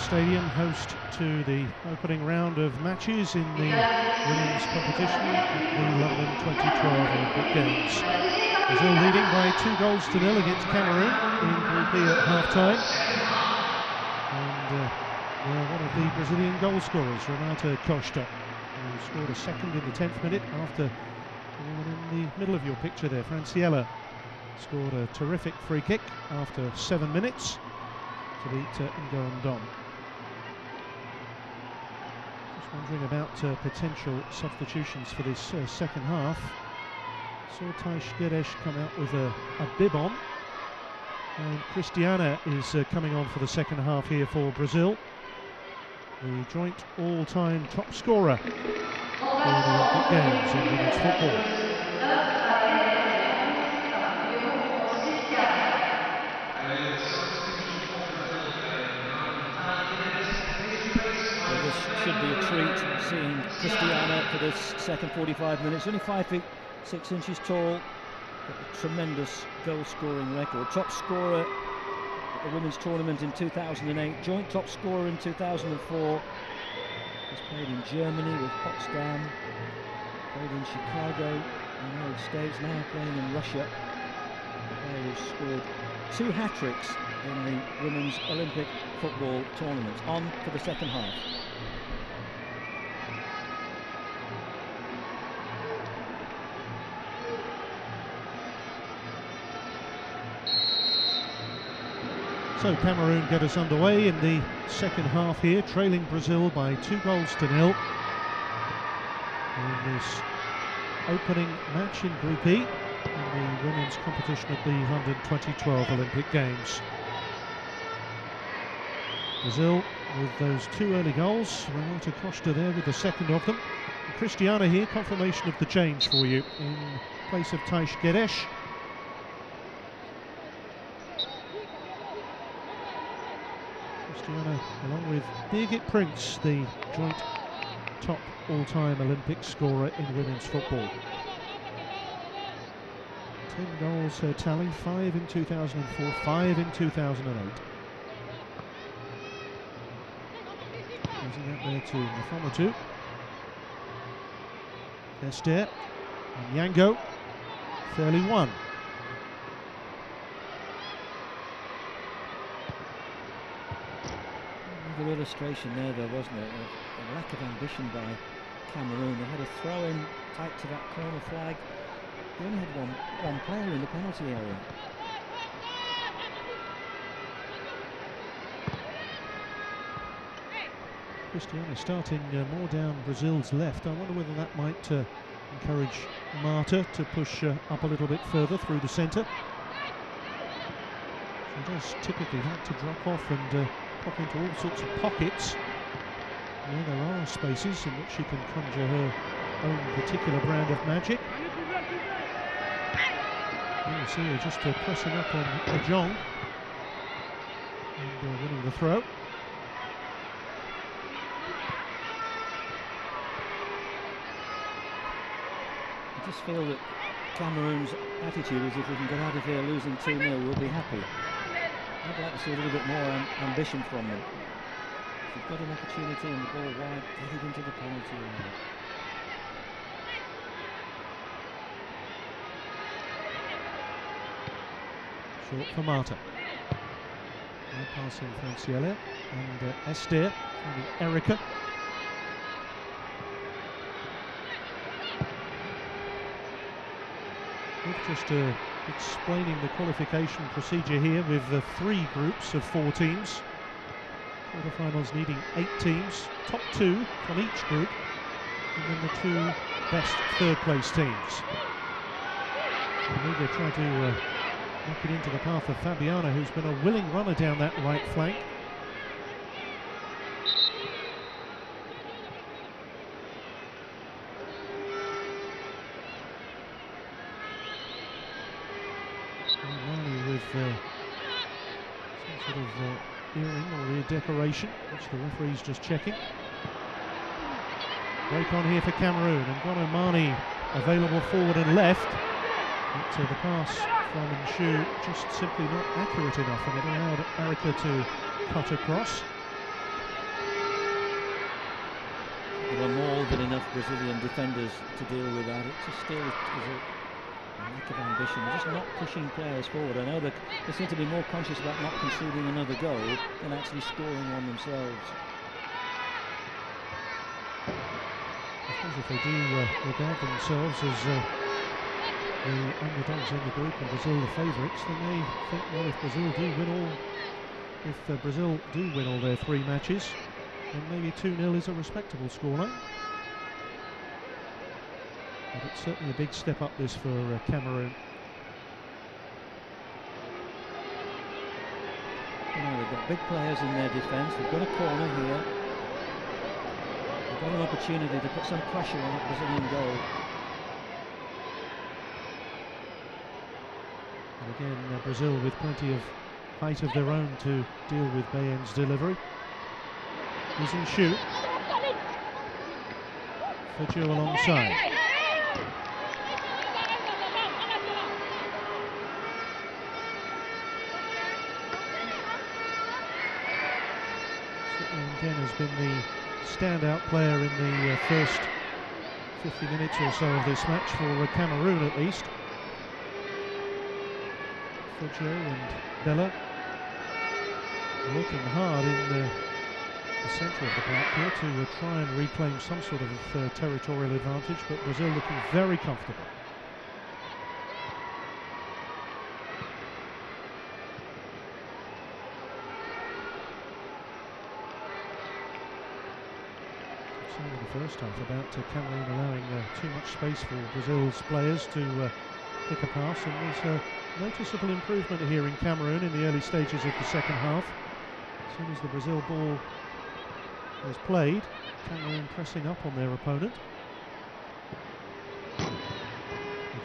Stadium, host to the opening round of matches in the women's competition at the London 2012 Olympic Games. Brazil leading by two goals to nil against Cameroon in Group E at half time. And uh, one of the Brazilian goal scorers, Renata Costa, who scored a second in the 10th minute after the woman in the middle of your picture there, Francielle scored a terrific free kick after seven minutes to beat uh, Ngo Ndom. Just wondering about uh, potential substitutions for this uh, second half. Saw Thaís Guedes come out with a, a bib on. And Cristiane is uh, coming on for the second half here for Brazil. The joint all-time top scorer in Games in women's football. Well, this should be a treat seeing Cristiane for this second 45 minutes. Only five feet six inches tall, but a tremendous goal scoring record. Top scorer at the women's tournament in 2008, joint top scorer in 2004. Has played in Germany with Potsdam, played in Chicago, the United States, now playing in Russia. Who's scored two hat tricks in the women's Olympic football tournament. On for the second half. So Cameroon get us underway in the second half here, trailing Brazil by two goals to nil. In this opening match in Group E in the women's competition at the London 2012 Olympic Games. Brazil with those two early goals, Renata Costa there with the second of them. And Cristiane here, confirmation of the change for you in place of Thaís Guedes. Cristiane, along with Birgit Prinz, the joint top all-time Olympic scorer in women's football. 10 goals her tally, 5 in 2004, 5 in 2008. Using that there to Meffometou. Esther and Yango, 31. Another illustration there, though, wasn't it? A, a lack of ambition by Cameroon. They had a throw in tight to that corner flag. They only had one, one player in the penalty area. Cristiane starting uh, more down Brazil's left. I wonder whether that might uh, encourage Marta to push uh, up a little bit further through the centre. She does typically like to drop off and uh, pop into all sorts of pockets where there are spaces in which she can conjure her own particular brand of magic. You see her just uh, pressing up on Ajong and uh, winning the throw. I just feel that Cameroon's attitude is if we can get out of here losing 2 0, we'll be happy. I'd like to see a little bit more am- ambition from them. If you've got an opportunity and the ball wide, get it into the penalty area. Short for Marta. Now passing Francielle and uh, Esther, Erica. Just uh, explaining the qualification procedure here with the three groups of four teams. Quarterfinals needing eight teams, top two from each group, and then the two best third place teams. So Liga try to uh, knock it into the path of Fabiana, who's been a willing runner down that right flank. Uh, earring or ear decoration, which the referee's just checking. Break on here for Cameroon, and Ngono Mani available forward and left. But uh, the pass from Nchout just simply not accurate enough, and it allowed Erica to cut across. There were more than enough Brazilian defenders to deal with that. It just still is a lack of ambition. Just not pushing players forward. I know they seem to be more conscious about not conceding another goal than actually scoring one themselves. I suppose if they do uh, regard themselves as uh, the underdogs in the group and Brazil the favourites, then they think, well, if Brazil do win all, if uh, Brazil do win all their three matches, then maybe 2-0 is a respectable scoreline. But it's certainly a big step up this for uh, Cameroon. You know, they've got big players in their defence. They've got a corner here. They've got an opportunity to put some pressure on that Brazilian goal. And again, uh, Brazil with plenty of height of their own to deal with Bayen's delivery. He's in shoot. Feudjio alongside. Again has been the standout player in the uh, first 50 minutes or so of this match for Cameroon at least. Feudjio and Bella working hard in the, the centre of the park here to uh, try and reclaim some sort of uh, territorial advantage, but Brazil looking very comfortable. in the first half about uh, Cameroon allowing uh, too much space for Brazil's players to uh, pick a pass and there's a noticeable improvement here in Cameroon in the early stages of the second half. As soon as the Brazil ball is played, Cameroon pressing up on their opponent.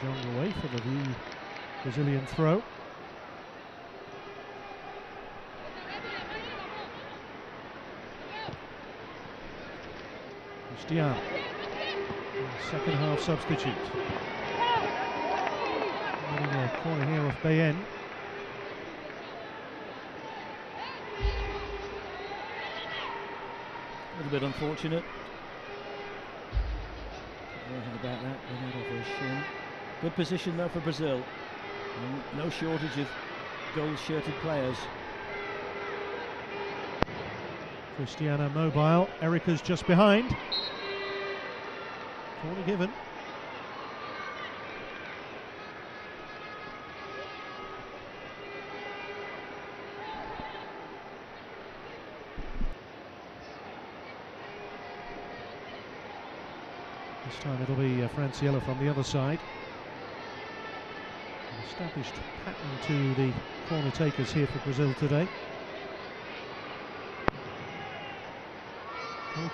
John away for the Brazilian throw. Cristiane. Second half substitute. Getting a corner here off Bayen. A little bit unfortunate. Anything about that, shin. Good position though for Brazil. Mm, no shortage of gold-shirted players. Cristiane mobile. Erica's just behind. Corner given. This time it'll be uh, Francielle from the other side. An established pattern to the corner takers here for Brazil today.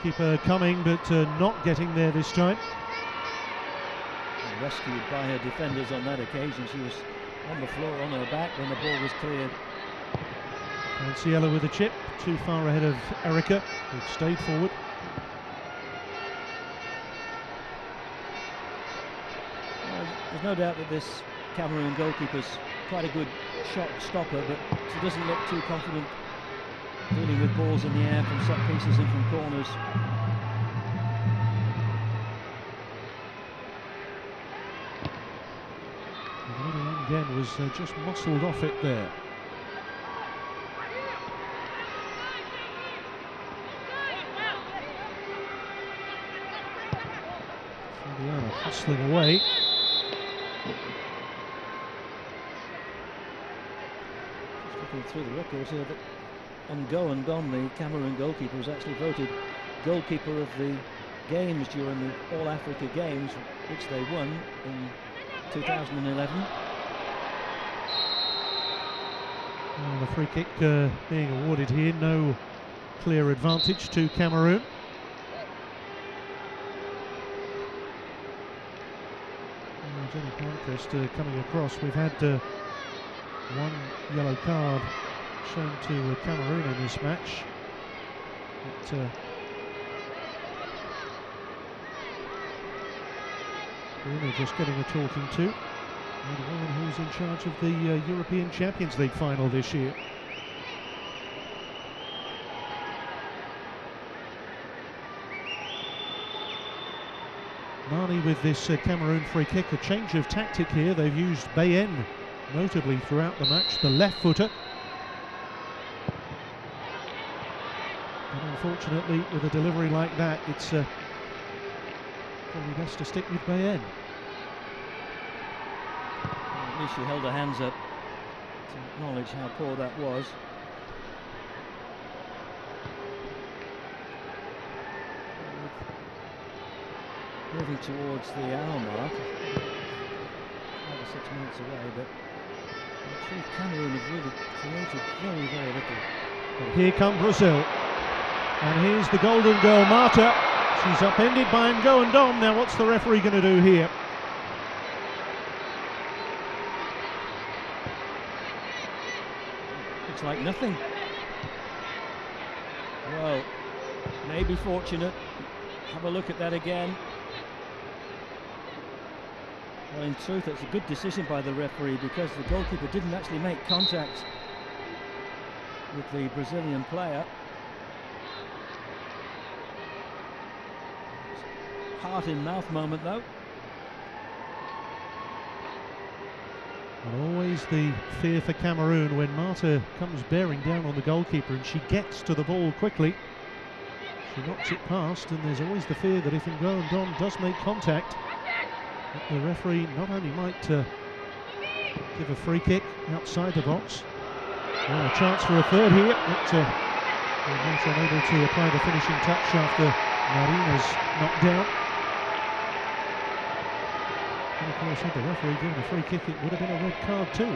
Goalkeeper coming, but uh, not getting there this time. Rescued by her defenders on that occasion. She was on the floor on her back when the ball was cleared. Francielle with a chip, too far ahead of Erica, who stayed forward. Well, there's no doubt that this Cameroon goalkeeper's quite a good shot stopper, but she doesn't look too confident with balls in the air from set pieces and from corners. The again was uh, just muscled off it there. Fabiana hustling away. Just looking through the records here, that Ngo Ndom, the Cameroon goalkeeper, was actually voted goalkeeper of the games during the All Africa Games, which they won in 2011. Well, the free kick uh, being awarded here, no clear advantage to Cameroon. Uh, Palmqvist uh, coming across. We've had uh, one yellow card shown to uh, Cameroon in this match. But, uh, Bruna just getting a talking to. And the woman who's in charge of the uh, European Champions League final this year. Mali with this uh, Cameroon free kick. A change of tactic here. They've used Bayen notably throughout the match, the left footer. But unfortunately, with a delivery like that, it's uh, probably best to stick with Bayen. At least she held her hands up to acknowledge how poor that was. Moving towards the hour mark, five or six minutes away, but Chief Cameroon have really created very, very little. But here come Brazil. And here's the golden girl, Marta. She's upended by Ngo Ndom. Now, what's the referee going to do here? Looks like nothing. Well, maybe fortunate. Have a look at that again. Well, in truth, it's a good decision by the referee because the goalkeeper didn't actually make contact with the Brazilian player. Heart in mouth moment, though. Always the fear for Cameroon when Marta comes bearing down on the goalkeeper and she gets to the ball quickly. She knocks it past, and there's always the fear that if Ngo Ndom does make contact, the referee not only might uh, give a free kick outside the box, a chance for a third here, but uh, not unable to apply the finishing touch after Marina's knocked down. And of course, had the referee given a free kick, it would have been a red card too.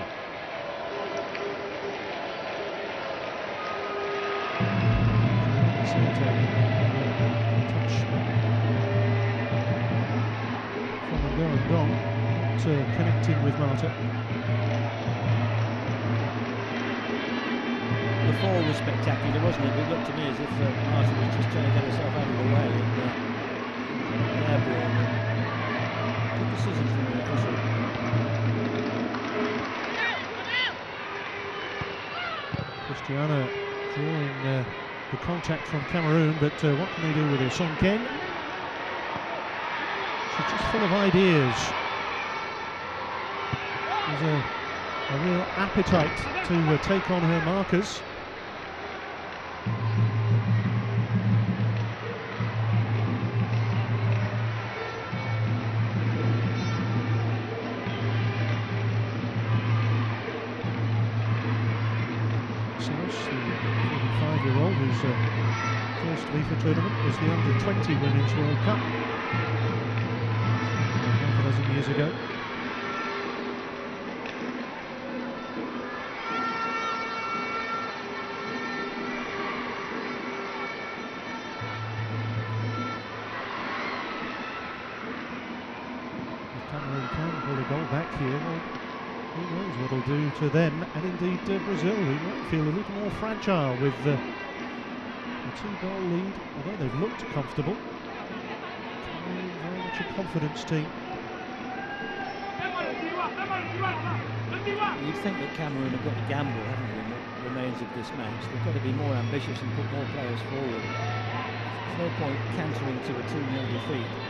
Ngo Ndom, not uh, connecting with Marta. The fall was spectacular, wasn't it? It looked to me as if uh, Marta was just trying to get herself out of the way and uh, airborne. Good decision from the official. Cristiane drawing uh, the contact from Cameroon, but uh, what can they do with it? Sonkeng She's just full of ideas. There's a, a real appetite to uh, take on her markers. Do to them, and indeed uh, Brazil, who might feel a little more fragile with uh, a two-goal lead, although they've looked comfortable. Very much a confidence team. You'd think that Cameroon have got to gamble, haven't they, in what remains of this match? They've got to be more ambitious and put more players forward. There's no point cantering to a 2-0 defeat.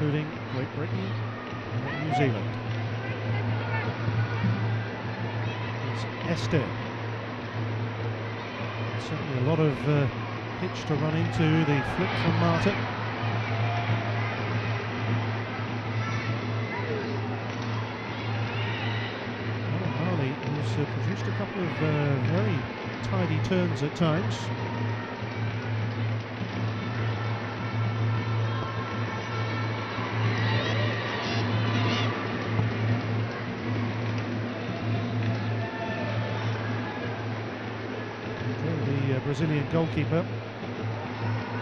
Including Great Britain and New Zealand. It's Esther. Certainly a lot of uh, pitch to run into, the flick from Marta. Mali has uh, produced a couple of uh, very tidy turns at times. Brazilian goalkeeper.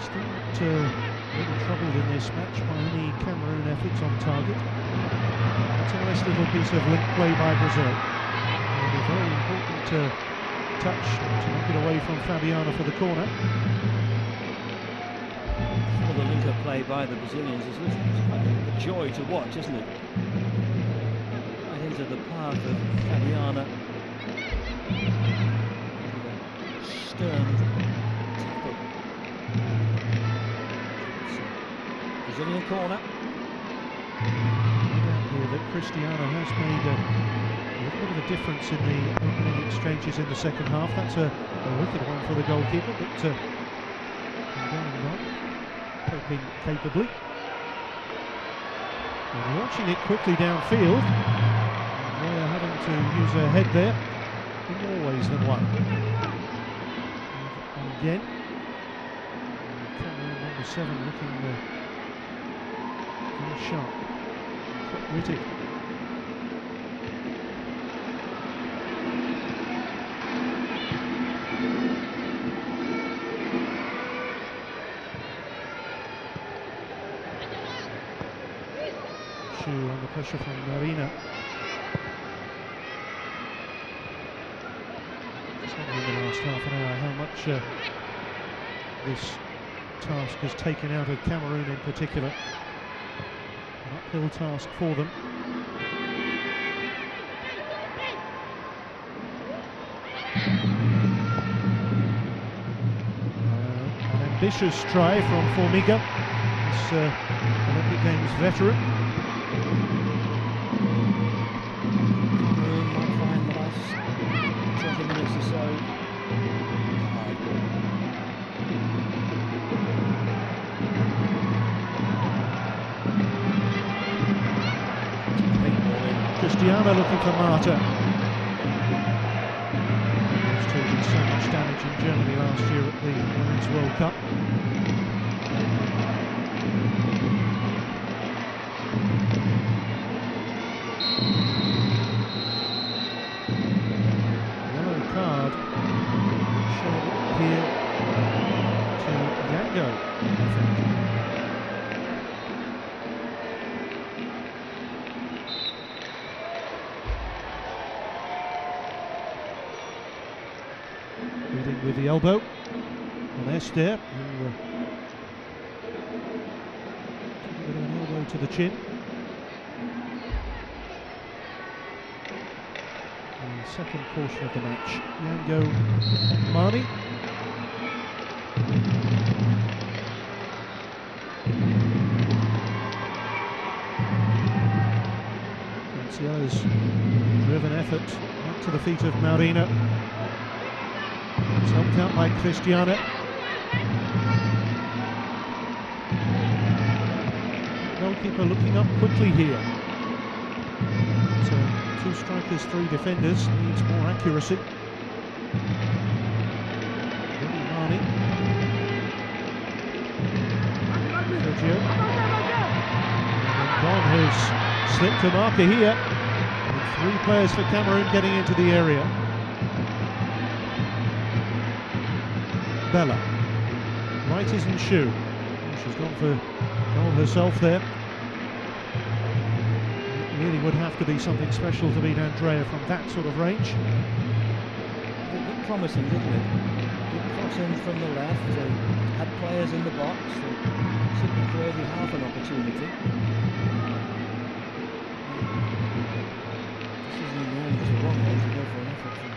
Still not uh, really troubled in this match by any Cameroon efforts on target. It's a nice little piece of link play by Brazil. And a very important uh, touch to knock it away from Fabiana for the corner. Of the link-up play by the Brazilians is a joy to watch, isn't it? Right into the path of Fabiana. Corner. here that Cristiane has made a, little bit of a difference in the opening exchanges in the second half. That's a, a wicked one for the goalkeeper, but uh, going on, coping capably. And launching it quickly downfield. Andrea having to use her head there in more ways than one. And again, Cameroon number seven looking uh, sharp, quick witted. Shu under pressure from Marina. Just in the last half an hour how much uh, this task has taken out of Cameroon in particular. Uphill task for them. Uh, an ambitious try from Formiga, this uh, Olympic Games veteran. Looking for Marta. Who uh, a bit of an elbow to the chin. The second portion of the match, Ngono Mani. Francia's driven effort back to the feet of Marina. It's helped out by Cristiane. Goalkeeper looking up quickly here. Uh, two strikers, three defenders, needs more accuracy. Marnie. Sergio. And Don has slipped a marker here. With three players for Cameroon getting into the area. Bella. Right isn't Shu. She's gone for goal herself there. Would have to be something special to beat Andrea from that sort of range. It looked promising, didn't it? Good cross in from the left. They had players in the box. They simply created half an opportunity. Decision in the end was the wrong one to go for an effort from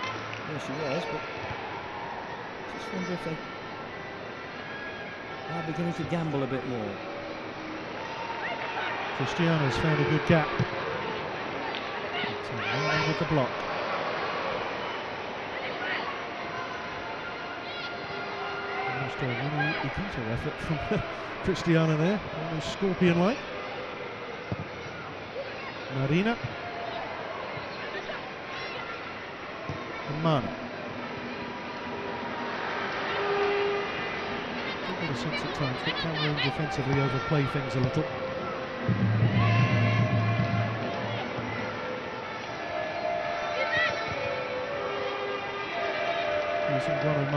where she was, but just wonder if they are beginning to gamble a bit more. Cristiane's found a good gap. With the block. Almost a René Higuita effort from Cristiane there, almost scorpion-like. Marina. And Mane. I get a sense at times that Cameroon defensively overplay things a little.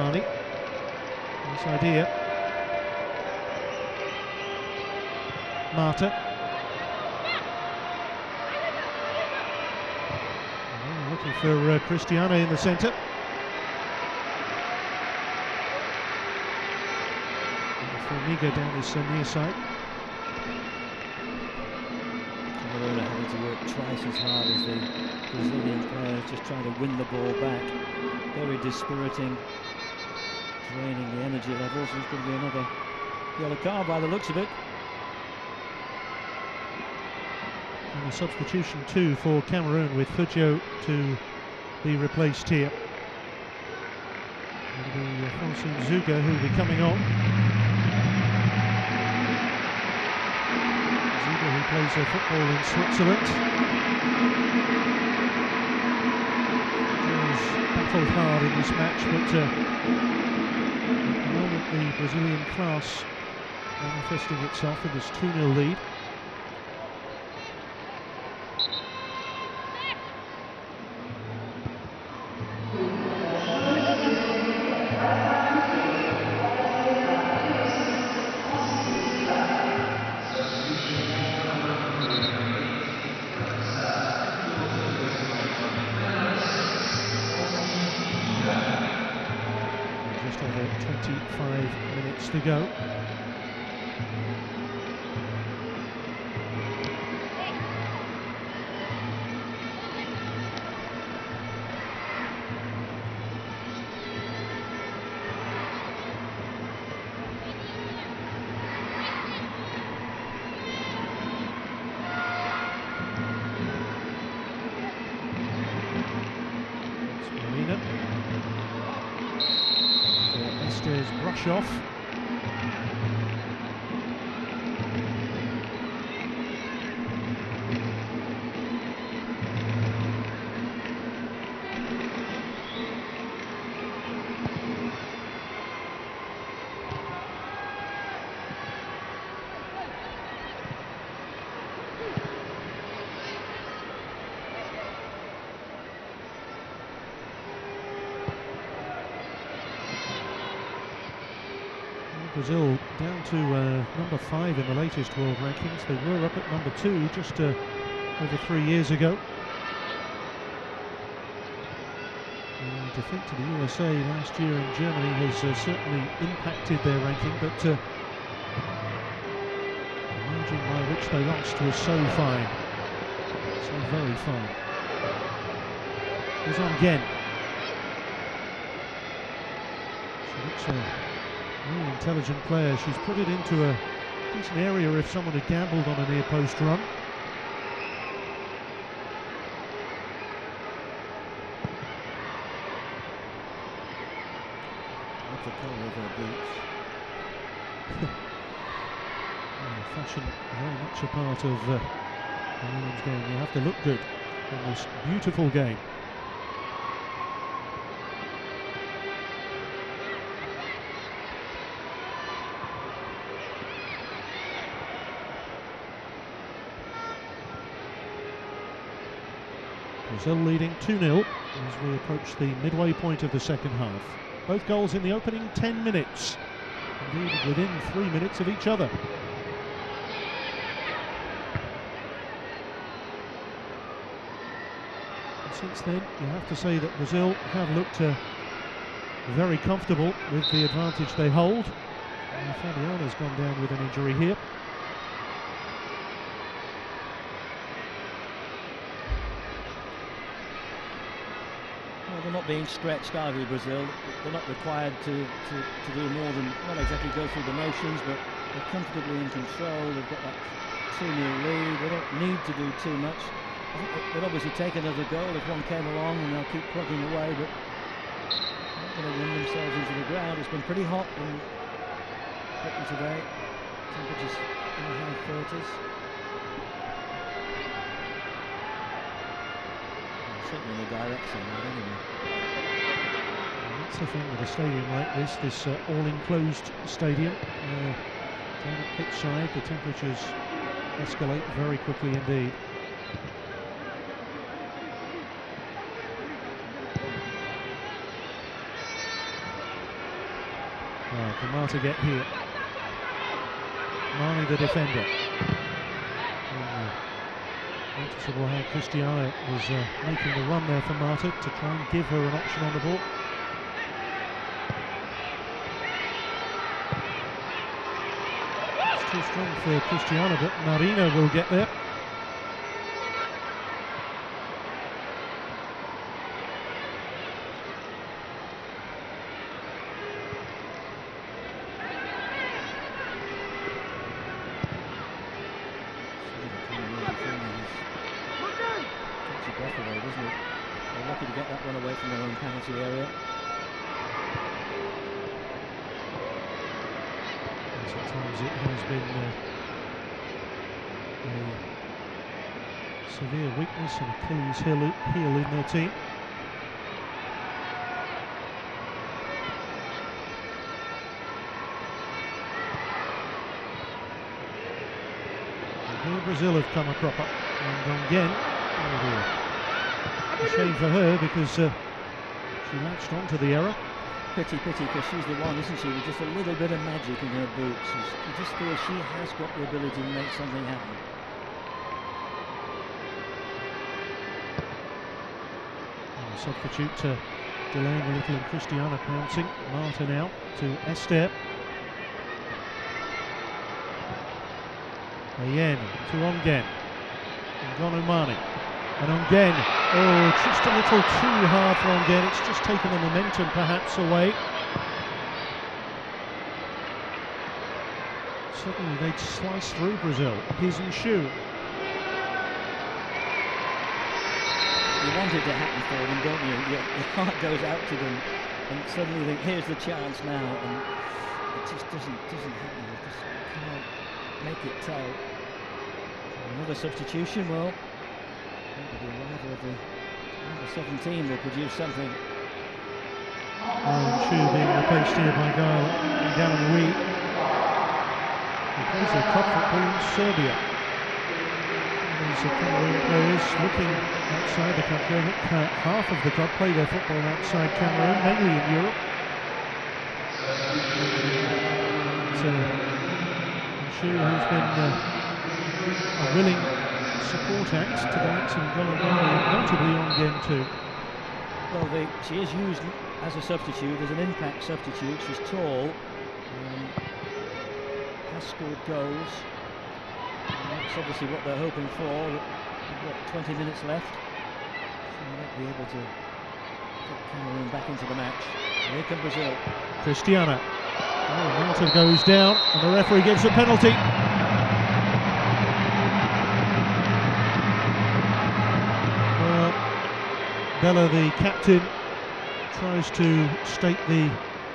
Using John Mani. Nice idea. Marta. Oh, looking for uh, Cristiane in the centre. Formiga down his uh, near side. Cameroon having to work twice as hard as the Brazilian players, just trying to win the ball back. Very dispiriting, draining the energy levels. There's going to be another yellow card by the looks of it. And a substitution too for Cameroon with Feudjio to be replaced here. It'll be uh, Francine Zouga who will be coming on. Zouga who plays her football in Switzerland. Feudjio's battled hard in this match, but uh, at the moment the Brazilian class manifesting itself in this 2-0 lead. Brazil down to uh, number five in the latest world rankings. They were up at number two just uh, over three years ago. And defeat to the USA last year in Germany has uh, certainly impacted their ranking, but uh, the margin by which they lost was so fine, so very fine. Here's on Gen. Uh, really intelligent player. She's put it into a decent area if someone had gambled on a near post run. Love the colour of her boots. Oh, fashion very much a part of uh, the women's game. You have to look good in this beautiful game. Brazil leading 2-0 as we approach the midway point of the second half. Both goals in the opening 10 minutes. Indeed, within three minutes of each other. And since then, you have to say that Brazil have looked uh, very comfortable with the advantage they hold. Uh, Fabiana's gone down with an injury here. Not being stretched, they, Brazil? They're not required to, to, to do more than, not exactly go through the motions, but they're comfortably in control. They've got that 2 0 lead. They don't need to do too much. I think they- they'll obviously take another goal if one came along and they'll keep plugging away, but they're not going to run themselves into the ground. It's been pretty hot in Britain today. Temperatures in the high 30s. Certainly in the direction of anyway. And that's the thing with a stadium like this, this uh, all-enclosed stadium. Uh, down at pitch side, the temperatures escalate very quickly indeed. Can Marta get here? Marnie the defender. Noticeable how Cristiane was uh, making the run there for Marta to try and give her an option on the ball. It's too strong for Cristiane, but Marina will get there. Away from their own penalty area. Yes, at times it has been uh, a severe weakness and Achilles heel, heel in their team. And Brazil have come a cropper. And again, oh dear. A shame for her because uh, she latched onto the error. Pity, pity, because she's the one, isn't she, with just a little bit of magic in her boots. You just feel she has got the ability to make something happen. And substitute uh, delaying a little and Cristiane pouncing. Martin out to Esther. Ayen to Ongen. Ngono Mani. And Ongen. Oh, just a little too hard for Ongen. It's just taken the momentum perhaps away. Suddenly they'd slice through Brazil. His and shoe. You want it to happen for them, don't you? Your, your heart goes out to them, and suddenly you think, here's the chance now, and it just doesn't doesn't happen. You just can't make it tell. Another substitution, well, the arrival of the number 17 will produce something. Oh, Shu being replaced here by Gaëlle Enganamouit. He plays their club football in Serbia. These Cameroon players looking outside the country. I think uh, half of the club play their football outside Cameroon, mainly in Europe. But, uh, Shu, who's been uh, a willing support act to the of Enganamouit, notably on game 2. Well, they, she is used as a substitute, as an impact substitute. She's tall, um, has scored goals. And that's obviously what they're hoping for. They've got 20 minutes left. She might be able to get Cameroon back into the match. Here come Brazil. Cristiane. Oh, Milton goes down, and the referee gives a penalty. Bella, the captain, tries to state the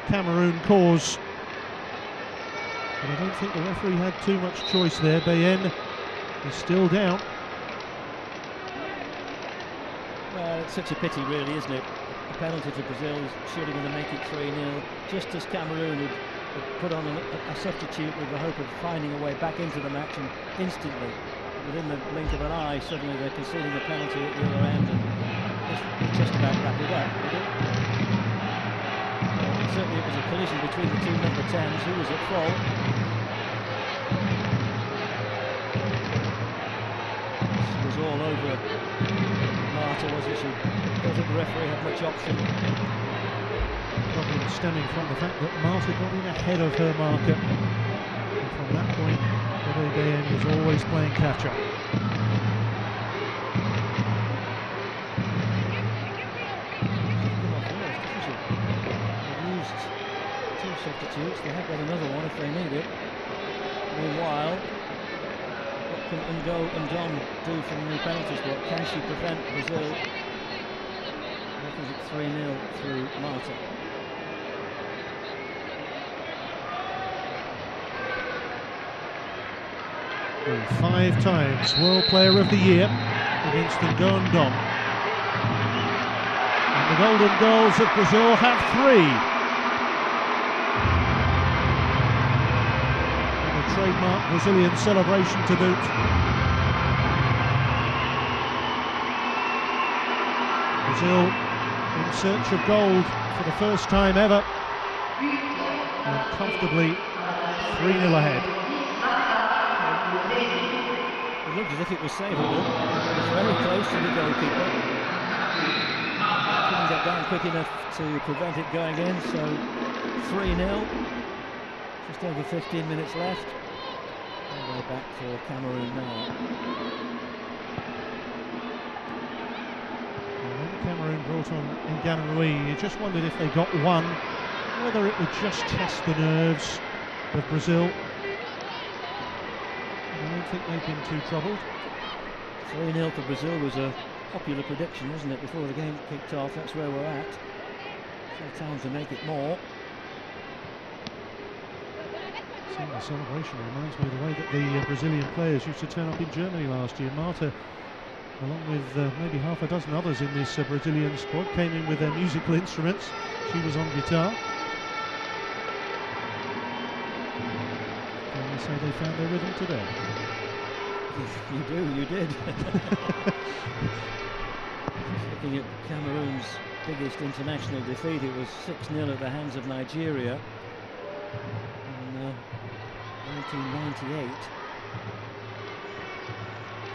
Cameroon cause. But I don't think the referee had too much choice there. Bayen is still down. Well, it's such a pity, really, isn't it? The penalty to Brazil is surely going to make it 3 0. Just as Cameroon had, had put on a, a substitute with the hope of finding a way back into the match, and instantly, within the blink of an eye, suddenly they're conceding a penalty at the other end, it's, just about wrap it up. It, well, certainly, it was a collision between the two number 10s. Who was at fault? She was all over Marta, wasn't she? Don't the referee have much option. Problem stemming from the fact that Marta got in ahead of her marker. And from that point, Bayen was always playing catch substitutes. They have got another one if they need it. Meanwhile, what can Ngo Ndom do from the new penalty spot? Can she prevent Brazil? Reckons it 3 0 through Marta. Five times World Player of the Year against Ngo Ndom. And the Golden Goals of Brazil have three. Trademark Brazilian celebration to boot. Brazil in search of gold for the first time ever. And comfortably 3 0 ahead. It looked as if it was savable. It was very close to the goalkeeper. Couldn't get down quick enough to prevent it going in, so 3 0. Just over 15 minutes left. All the way back for Cameroon now. And When Cameroon brought on Enganamouit, you just wondered if they got one, whether it would just test the nerves of Brazil. I don't think they've been too troubled. 3 0 for Brazil was a popular prediction, wasn't it, before the game kicked off? That's where we're at. So time to make it more. The celebration reminds me of the way that the uh, Brazilian players used to turn up in Germany last year. Marta, along with uh, maybe half a dozen others in this uh, Brazilian squad, came in with their musical instruments. She was on guitar. Can we say they found their rhythm today? You do, you did. Looking at Cameroon's biggest international defeat, it was 6 0 at the hands of Nigeria 1998.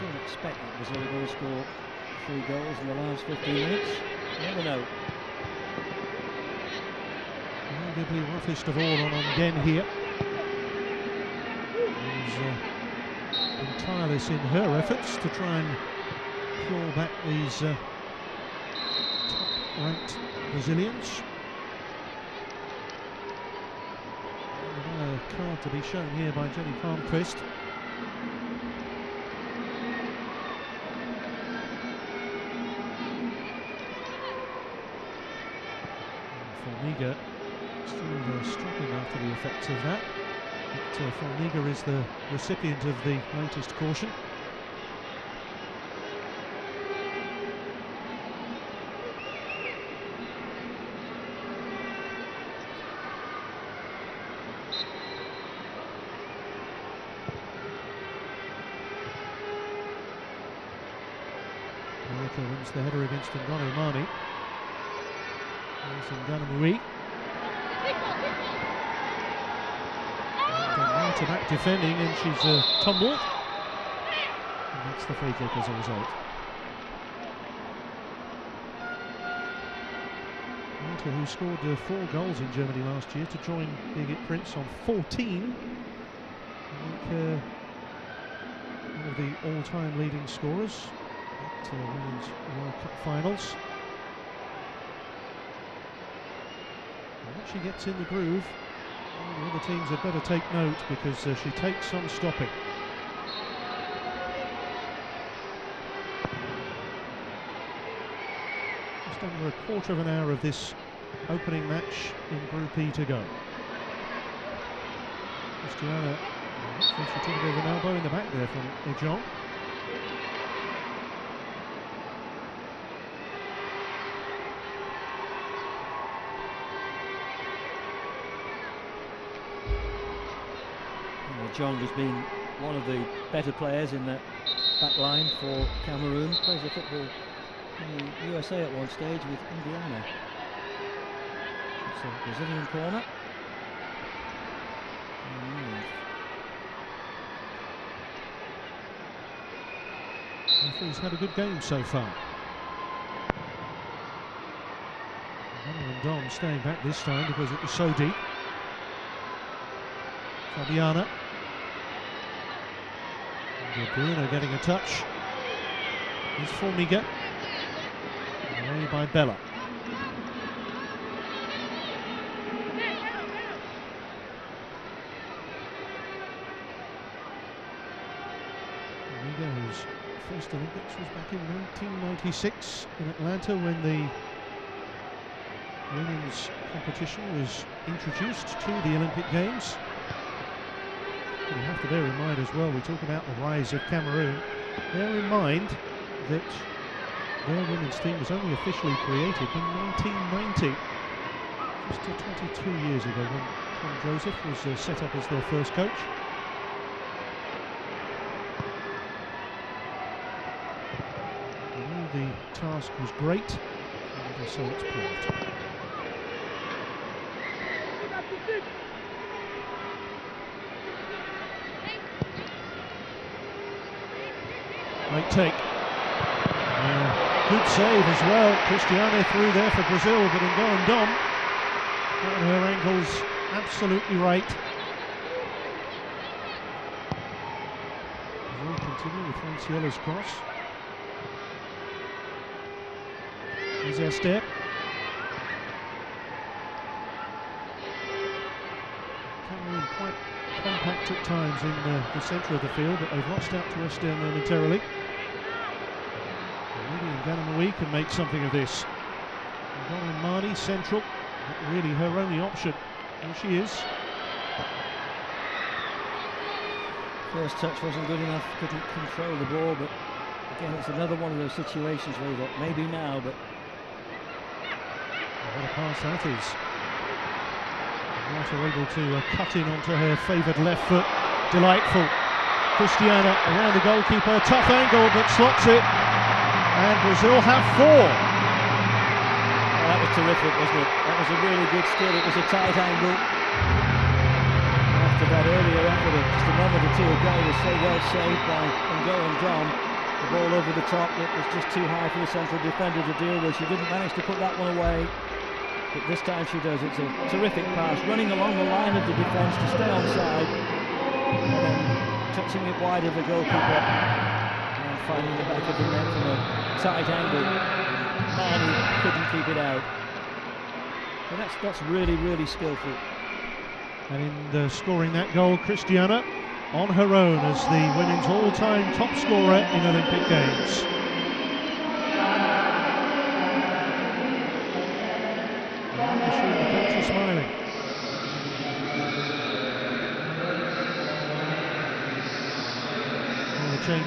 Don't expect that Brazil to score three goals in the last 15 minutes. Never know. Arguably roughest of all on Ongen here. Who's uh, been tireless in her efforts to try and claw back these uh, top-ranked Brazilians. A card to be shown here by Jenny Palmqvist. Formiga still uh, struggling after the effects of that. But uh, Formiga is the recipient of the latest caution. Wins the header against Ngono Mani. There's Ngana Mui. Uh, back defending and she's uh, tumbled. And that's the free kick as a result. Marta, who scored uh, four goals in Germany last year to join Birgit Prinz on 14. I think uh, one of the all-time leading scorers uh, Women's World Cup finals. And once she gets in the groove, the other teams had better take note because uh, she takes some stopping. Just under a quarter of an hour of this opening match in Group E to go. Cristiane, she took a bit of an elbow in the back there from Ejong. John has been one of the better players in that back line for Cameroon. Plays the football in the USA at one stage with Indiana. It's a Brazilian corner. And Referee's had a good game so far. Ndom staying back this time because it was so deep. Fabiana. Bruna getting a touch. Here's Formiga. Away by Bella. Formiga, whose first Olympics was back in 1996 in Atlanta when the women's competition was introduced to the Olympic Games. Have to bear in mind as well, we talk about the rise of Cameroon, bear in mind that their women's team was only officially created in 1990, just uh, 22 years ago when Tom Joseph was uh, set up as their first coach. The task was great, and so it's proved. Take. Uh, good save as well. Cristiane through there for Brazil, but Ngo Ndom got her ankles absolutely right. Brazil continue with Francielle's cross. Here's Esther. Cameroon quite compact at times in uh, the centre of the field, but they've lost out to Esther momentarily. Again in the week and make something of this. Donna Marnie, central, really her only option. Here she is. First touch wasn't good enough, couldn't control the ball, but again, it's another one of those situations where you thought maybe now, but what a pass that is. Not able to uh, cut in onto her favoured left foot. Delightful. Cristiane around the goalkeeper. Tough angle, but slots it. And Brazil have four. Well, that was terrific, wasn't it? That was a really good skill. It was a tight angle. After that earlier effort, just a moment or two ago, was so well saved by Ngo Ndom. The ball over the top, it was just too high for the central defender to deal with. She didn't manage to put that one away but this time she does. It's a terrific pass, running along the line of the defence to stay onside, and then touching it wide of the goalkeeper, and finding the back of the net from a tight angle. Marnie couldn't keep it out. But that's that's really really skillful. And in the scoring that goal, Cristiane on her own as the women's all-time top scorer in Olympic Games.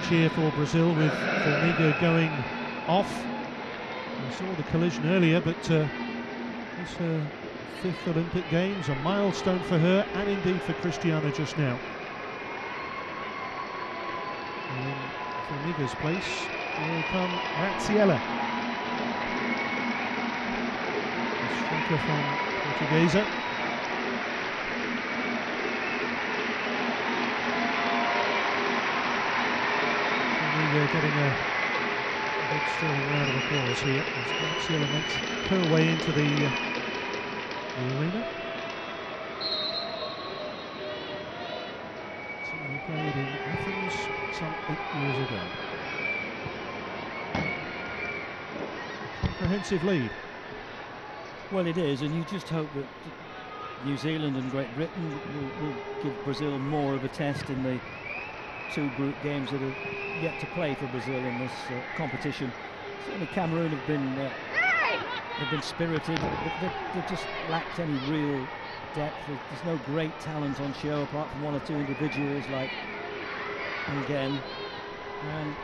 Here for Brazil with Formiga going off. We saw the collision earlier, but uh, it's her fifth Olympic Games, a milestone for her and indeed for Cristiane just now. And in Formiga's place will come Grazielle. striker from Portuguesa. Formiga getting a, big sterling round of applause here as Grazielle makes her way into the, uh, the arena. Something played in Athens some eight years ago. Comprehensive lead. Well, it is, and you just hope that New Zealand and Great Britain will, will, give Brazil more of a test in the two group games that are yet to play for Brazil in this uh, competition. Certainly, Cameroon have been uh, they've been spirited, but they've, just lacked any real depth. There's no great talent on show apart from one or two individuals like Ngen. And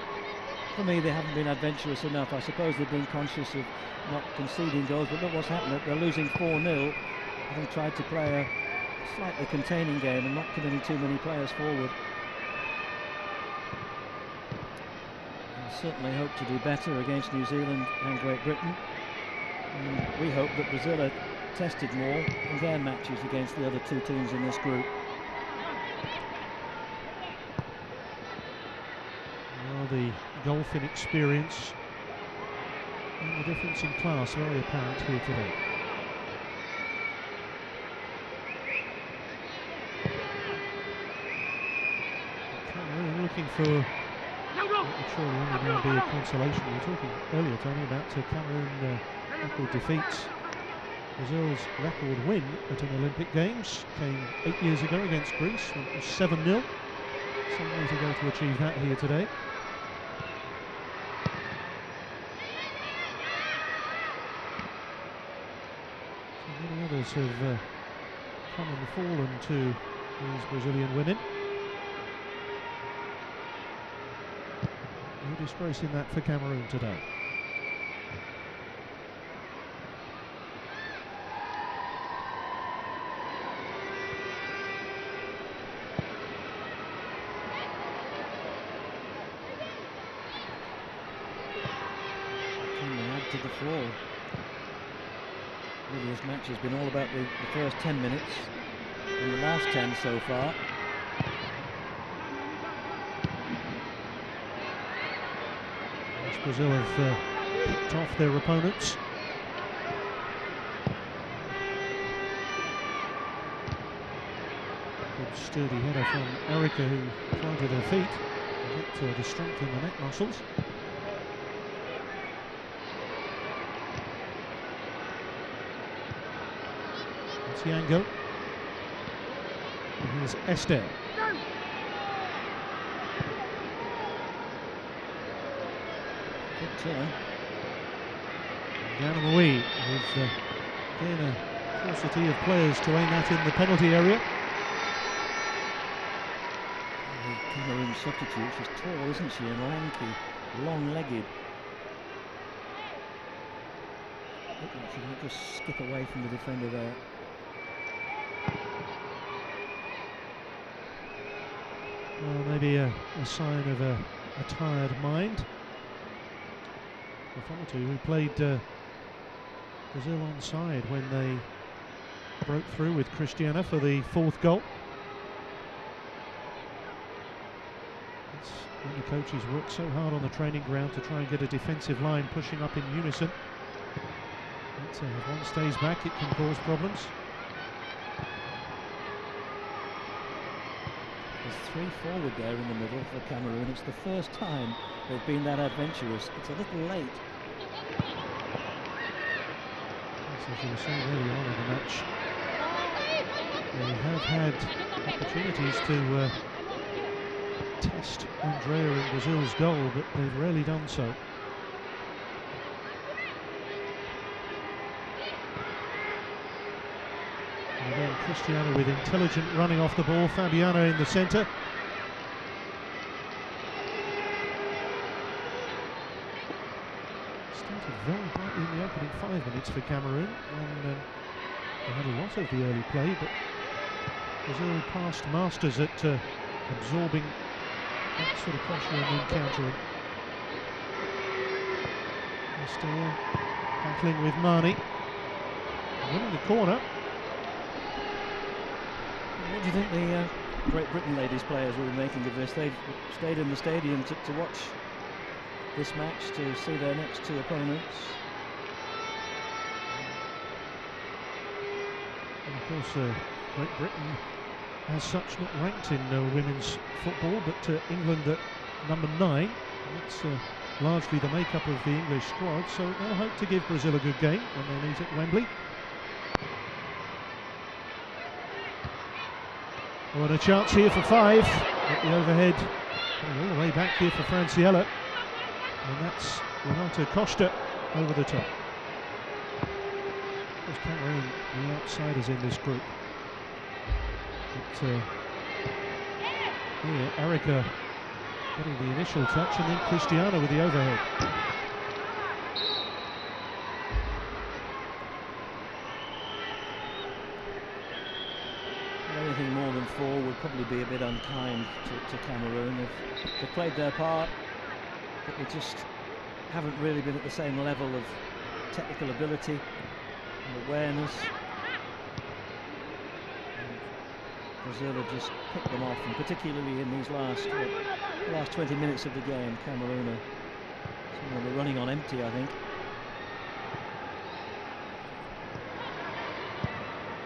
for me, they haven't been adventurous enough. I suppose they've been conscious of not conceding goals, but look what's happened. They're losing 4-0, having tried to play a slightly containing game and not committing too many players forward. Certainly hope to do better against New Zealand and Great Britain. And we hope that Brazil are tested more in their matches against the other two teams in this group. Well, the golfing experience and the difference in class very apparent here today. Looking for surely only now be a consolation. We were talking earlier, Tony, about uh, Cameroon uh, record defeats. Brazil's record win at an Olympic Games came eight years ago against Greece when it was 7-0. Some way to go to achieve that here today. So Many others have uh, come and fallen to these Brazilian women. In that for Cameroon today. To the really this match has been all about the, the first 10 minutes and the last 10 so far. Brazil have uh, picked off their opponents. Good sturdy header from Erica who planted her feet to get uh, the strength in the neck muscles. Thiago. And here's Esther. Good the Enganamouit with uh, again a paucity of players to aim at in the penalty area. The Cameroon substitute, she's tall, isn't she, and lanky, long-legged. Looked like she might just skip away from the defender there. Well, maybe a, a sign of a, a tired mind. Lafont, who played uh, Brazil on side when they broke through with Cristiane for the fourth goal. It's when the coaches work so hard on the training ground to try and get a defensive line pushing up in unison. But, uh, if one stays back, it can cause problems. There's three forward there in the middle for Cameroon. It's the first time they've been that adventurous. It's a little late. Yes, as you were saying earlier on in the match, they have had opportunities to uh, test Andréia in Brazil's goal, but they've rarely done so. And again, Cristiane with intelligent running off the ball, Fabiana in the centre. Started very brightly in the opening five minutes for Cameroon, and um, they had a lot of the early play, but Brazil passed masters at uh, absorbing that sort of pressure and then countering. Esther battling with Marnie, winning the corner. What do you think the uh, Great Britain ladies players will be making of this? They've stayed in the stadium to, to watch this match to see their next two opponents. Of course, uh, Great Britain, as such, not ranked in uh, women's football, but uh, England at number nine. That's uh, largely the makeup of the English squad, so they'll hope to give Brazil a good game when they meet at Wembley. And a chance here for five at the overhead, coming all the way back here for Francielle. And that's Renata Costa over the top. Course, Cameroon, the outsiders in this group. But uh, Erica getting the initial touch, and then Cristiane with the overhead. Anything more than four would probably be a bit unkind to, to Cameroon. They've, they've played their part, but they just haven't really been at the same level of technical ability awareness. And Brazil have just picked them off, and particularly in these last last 20 minutes of the game, Cameroon are, of running on empty, I think.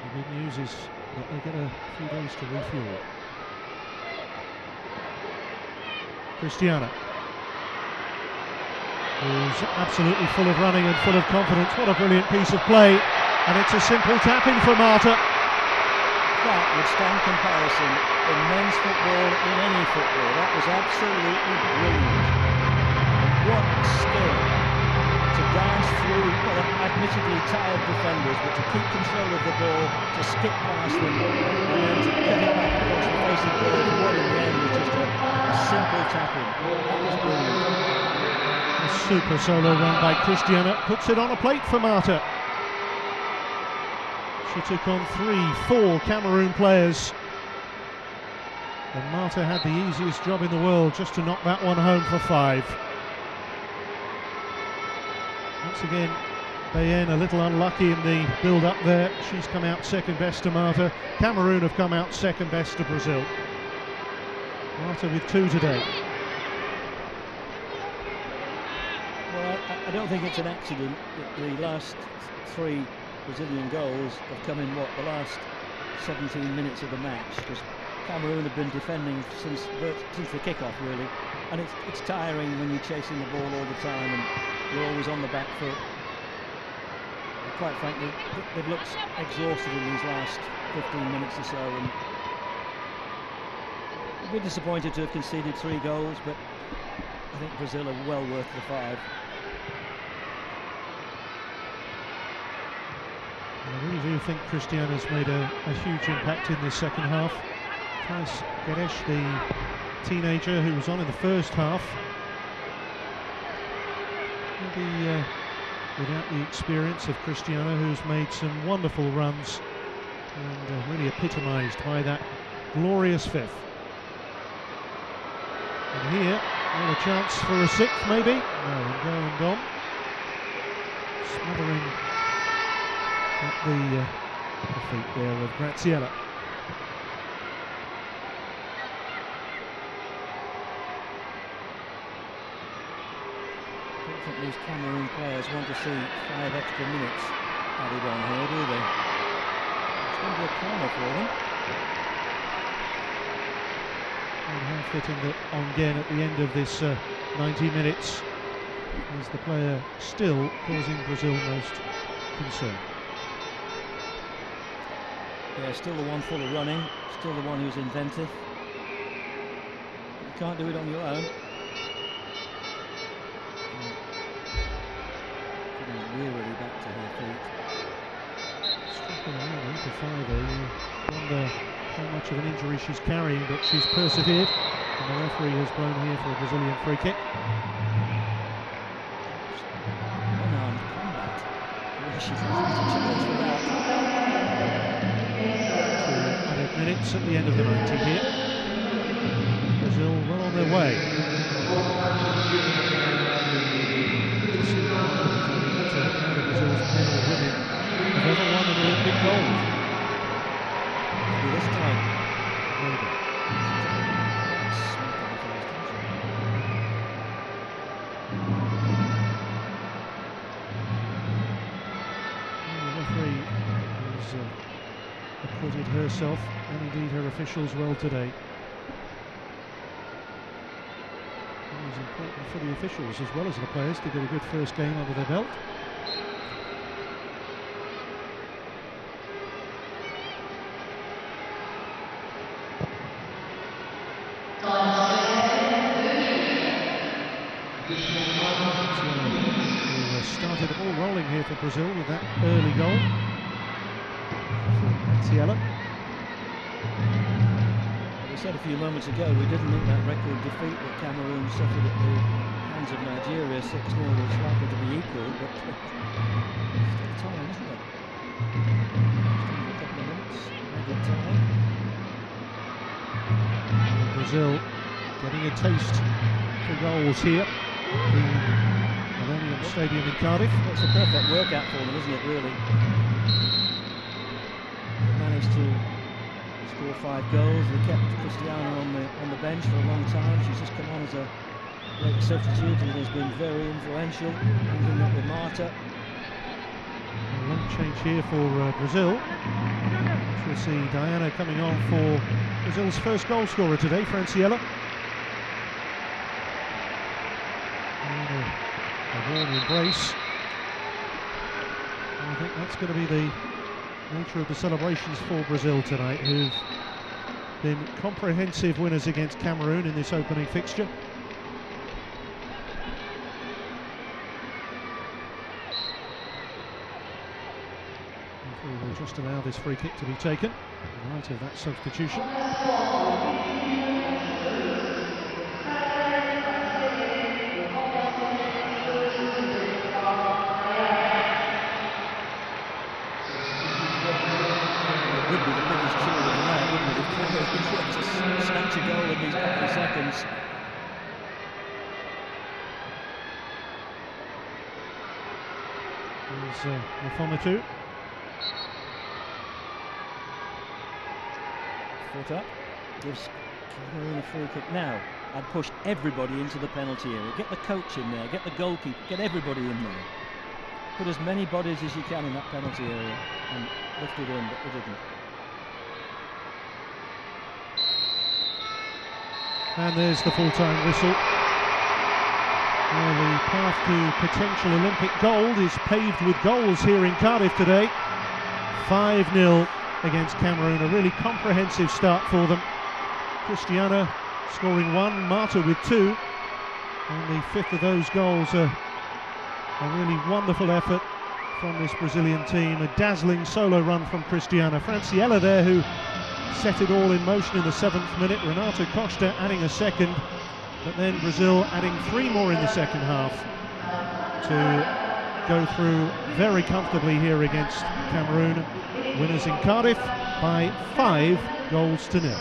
The good news is that they get a few days to refuel. Cristiane, who's absolutely full of running and full of confidence. What a brilliant piece of play. And it's a simple tap in for Marta. That would stand comparison in men's football, in any football. That was absolutely brilliant. What skill to dance through, well, admittedly tired defenders, but to keep control of the ball, to skip past them, and then to get it back across the face of goal. What in the end was just a, a simple tap-in. That was brilliant. A super solo run by Cristiane puts it on a plate for Marta. Took on three, four Cameroon players. And Marta had the easiest job in the world just to knock that one home for five. Once again, Bayenne a little unlucky in the build up there. She's come out second best to Marta. Cameroon have come out second best to Brazil. Marta with two today. Well, I, I don't think it's an accident that the last three Brazilian goals have come in what the last 17 minutes of the match because Cameroon have been defending since since the kick-off really, and it's it's tiring when you're chasing the ball all the time and you're always on the back foot. And quite frankly, th- they've looked exhausted in these last 15 minutes or so, and a bit disappointed to have conceded three goals, but I think Brazil are well worth the five. I really do think Cristiane's made a, a huge impact in this second half. Thaís Guedes, the teenager who was on in the first half, maybe uh, without the experience of Cristiane, who's made some wonderful runs and uh, really epitomised by that glorious fifth. And here, well, a chance for a sixth maybe. No, Ngo Ndom smothering at the, uh, the feet there of Grazielle. I don't think these Cameroon players want to see five extra minutes added on here, do they? It's going to be a corner for them. And how fitting that Ongen at the end of this uh, 90 minutes is the player still causing Brazil most concern. Yeah, still the one full of running, still the one who's inventive. You can't do it on your own. Getting wearily back to her feet. Striking a moment for Fiver. Eh? You wonder how much of an injury she's carrying, but she's persevered. And the referee has blown here for a Brazilian free kick. Unarmed combat. Yeah, she's minutes at the end of the 90 here. Brazil well on their way. Brazil's men or women have ever won an Olympic gold. Maybe this time. Maybe. Uh, herself and indeed her officials well today. It was important for the officials as well as the players to get a good first game under their belt. uh, started the ball rolling here for Brazil with that early goal. Grazielle. Said a few moments ago we didn't think that record defeat that Cameroon suffered at the hands of Nigeria 6 0 was likely to be equal, but uh, still time, isn't it? Under a couple of minutes, added time. Brazil getting a taste for goals here at the Millennium Stadium in Cardiff. It's a perfect workout for them, isn't it, really? They managed to score five goals. They kept Cristiane on the on the bench for a long time. She's just come on as a late substitute and has been very influential, linking up with Marta. A long change here for uh, Brazil. We'll see Diana coming on for Brazil's first goal scorer today, Francielle. A warm embrace. I think that's going to be the nature of the celebrations for Brazil tonight, who've been comprehensive winners against Cameroon in this opening fixture. We'll just allow this free kick to be taken in light of that substitution. It would be the biggest cheer of the night, wouldn't it, if Cameroon just snatch a goal in these couple of seconds. Here's uh, two. Foot up, gives Cameroon a free kick. Now, I'd push everybody into the penalty area. Get the coach in there, get the goalkeeper, get everybody in there. Put as many bodies as you can in that penalty area and lift it in, but they didn't. And there's the full-time whistle. Well, the path to potential Olympic gold is paved with goals here in Cardiff today. 5-0 against Cameroon, a really comprehensive start for them. Cristiane scoring one, Marta with two, and the fifth of those goals, a, a really wonderful effort from this Brazilian team. A dazzling solo run from Cristiane Francielle there, who set it all in motion in the seventh minute. Renata Costa adding a second, but then Brazil adding three more in the second half to go through very comfortably here against Cameroon. Winners in Cardiff by five goals to nil.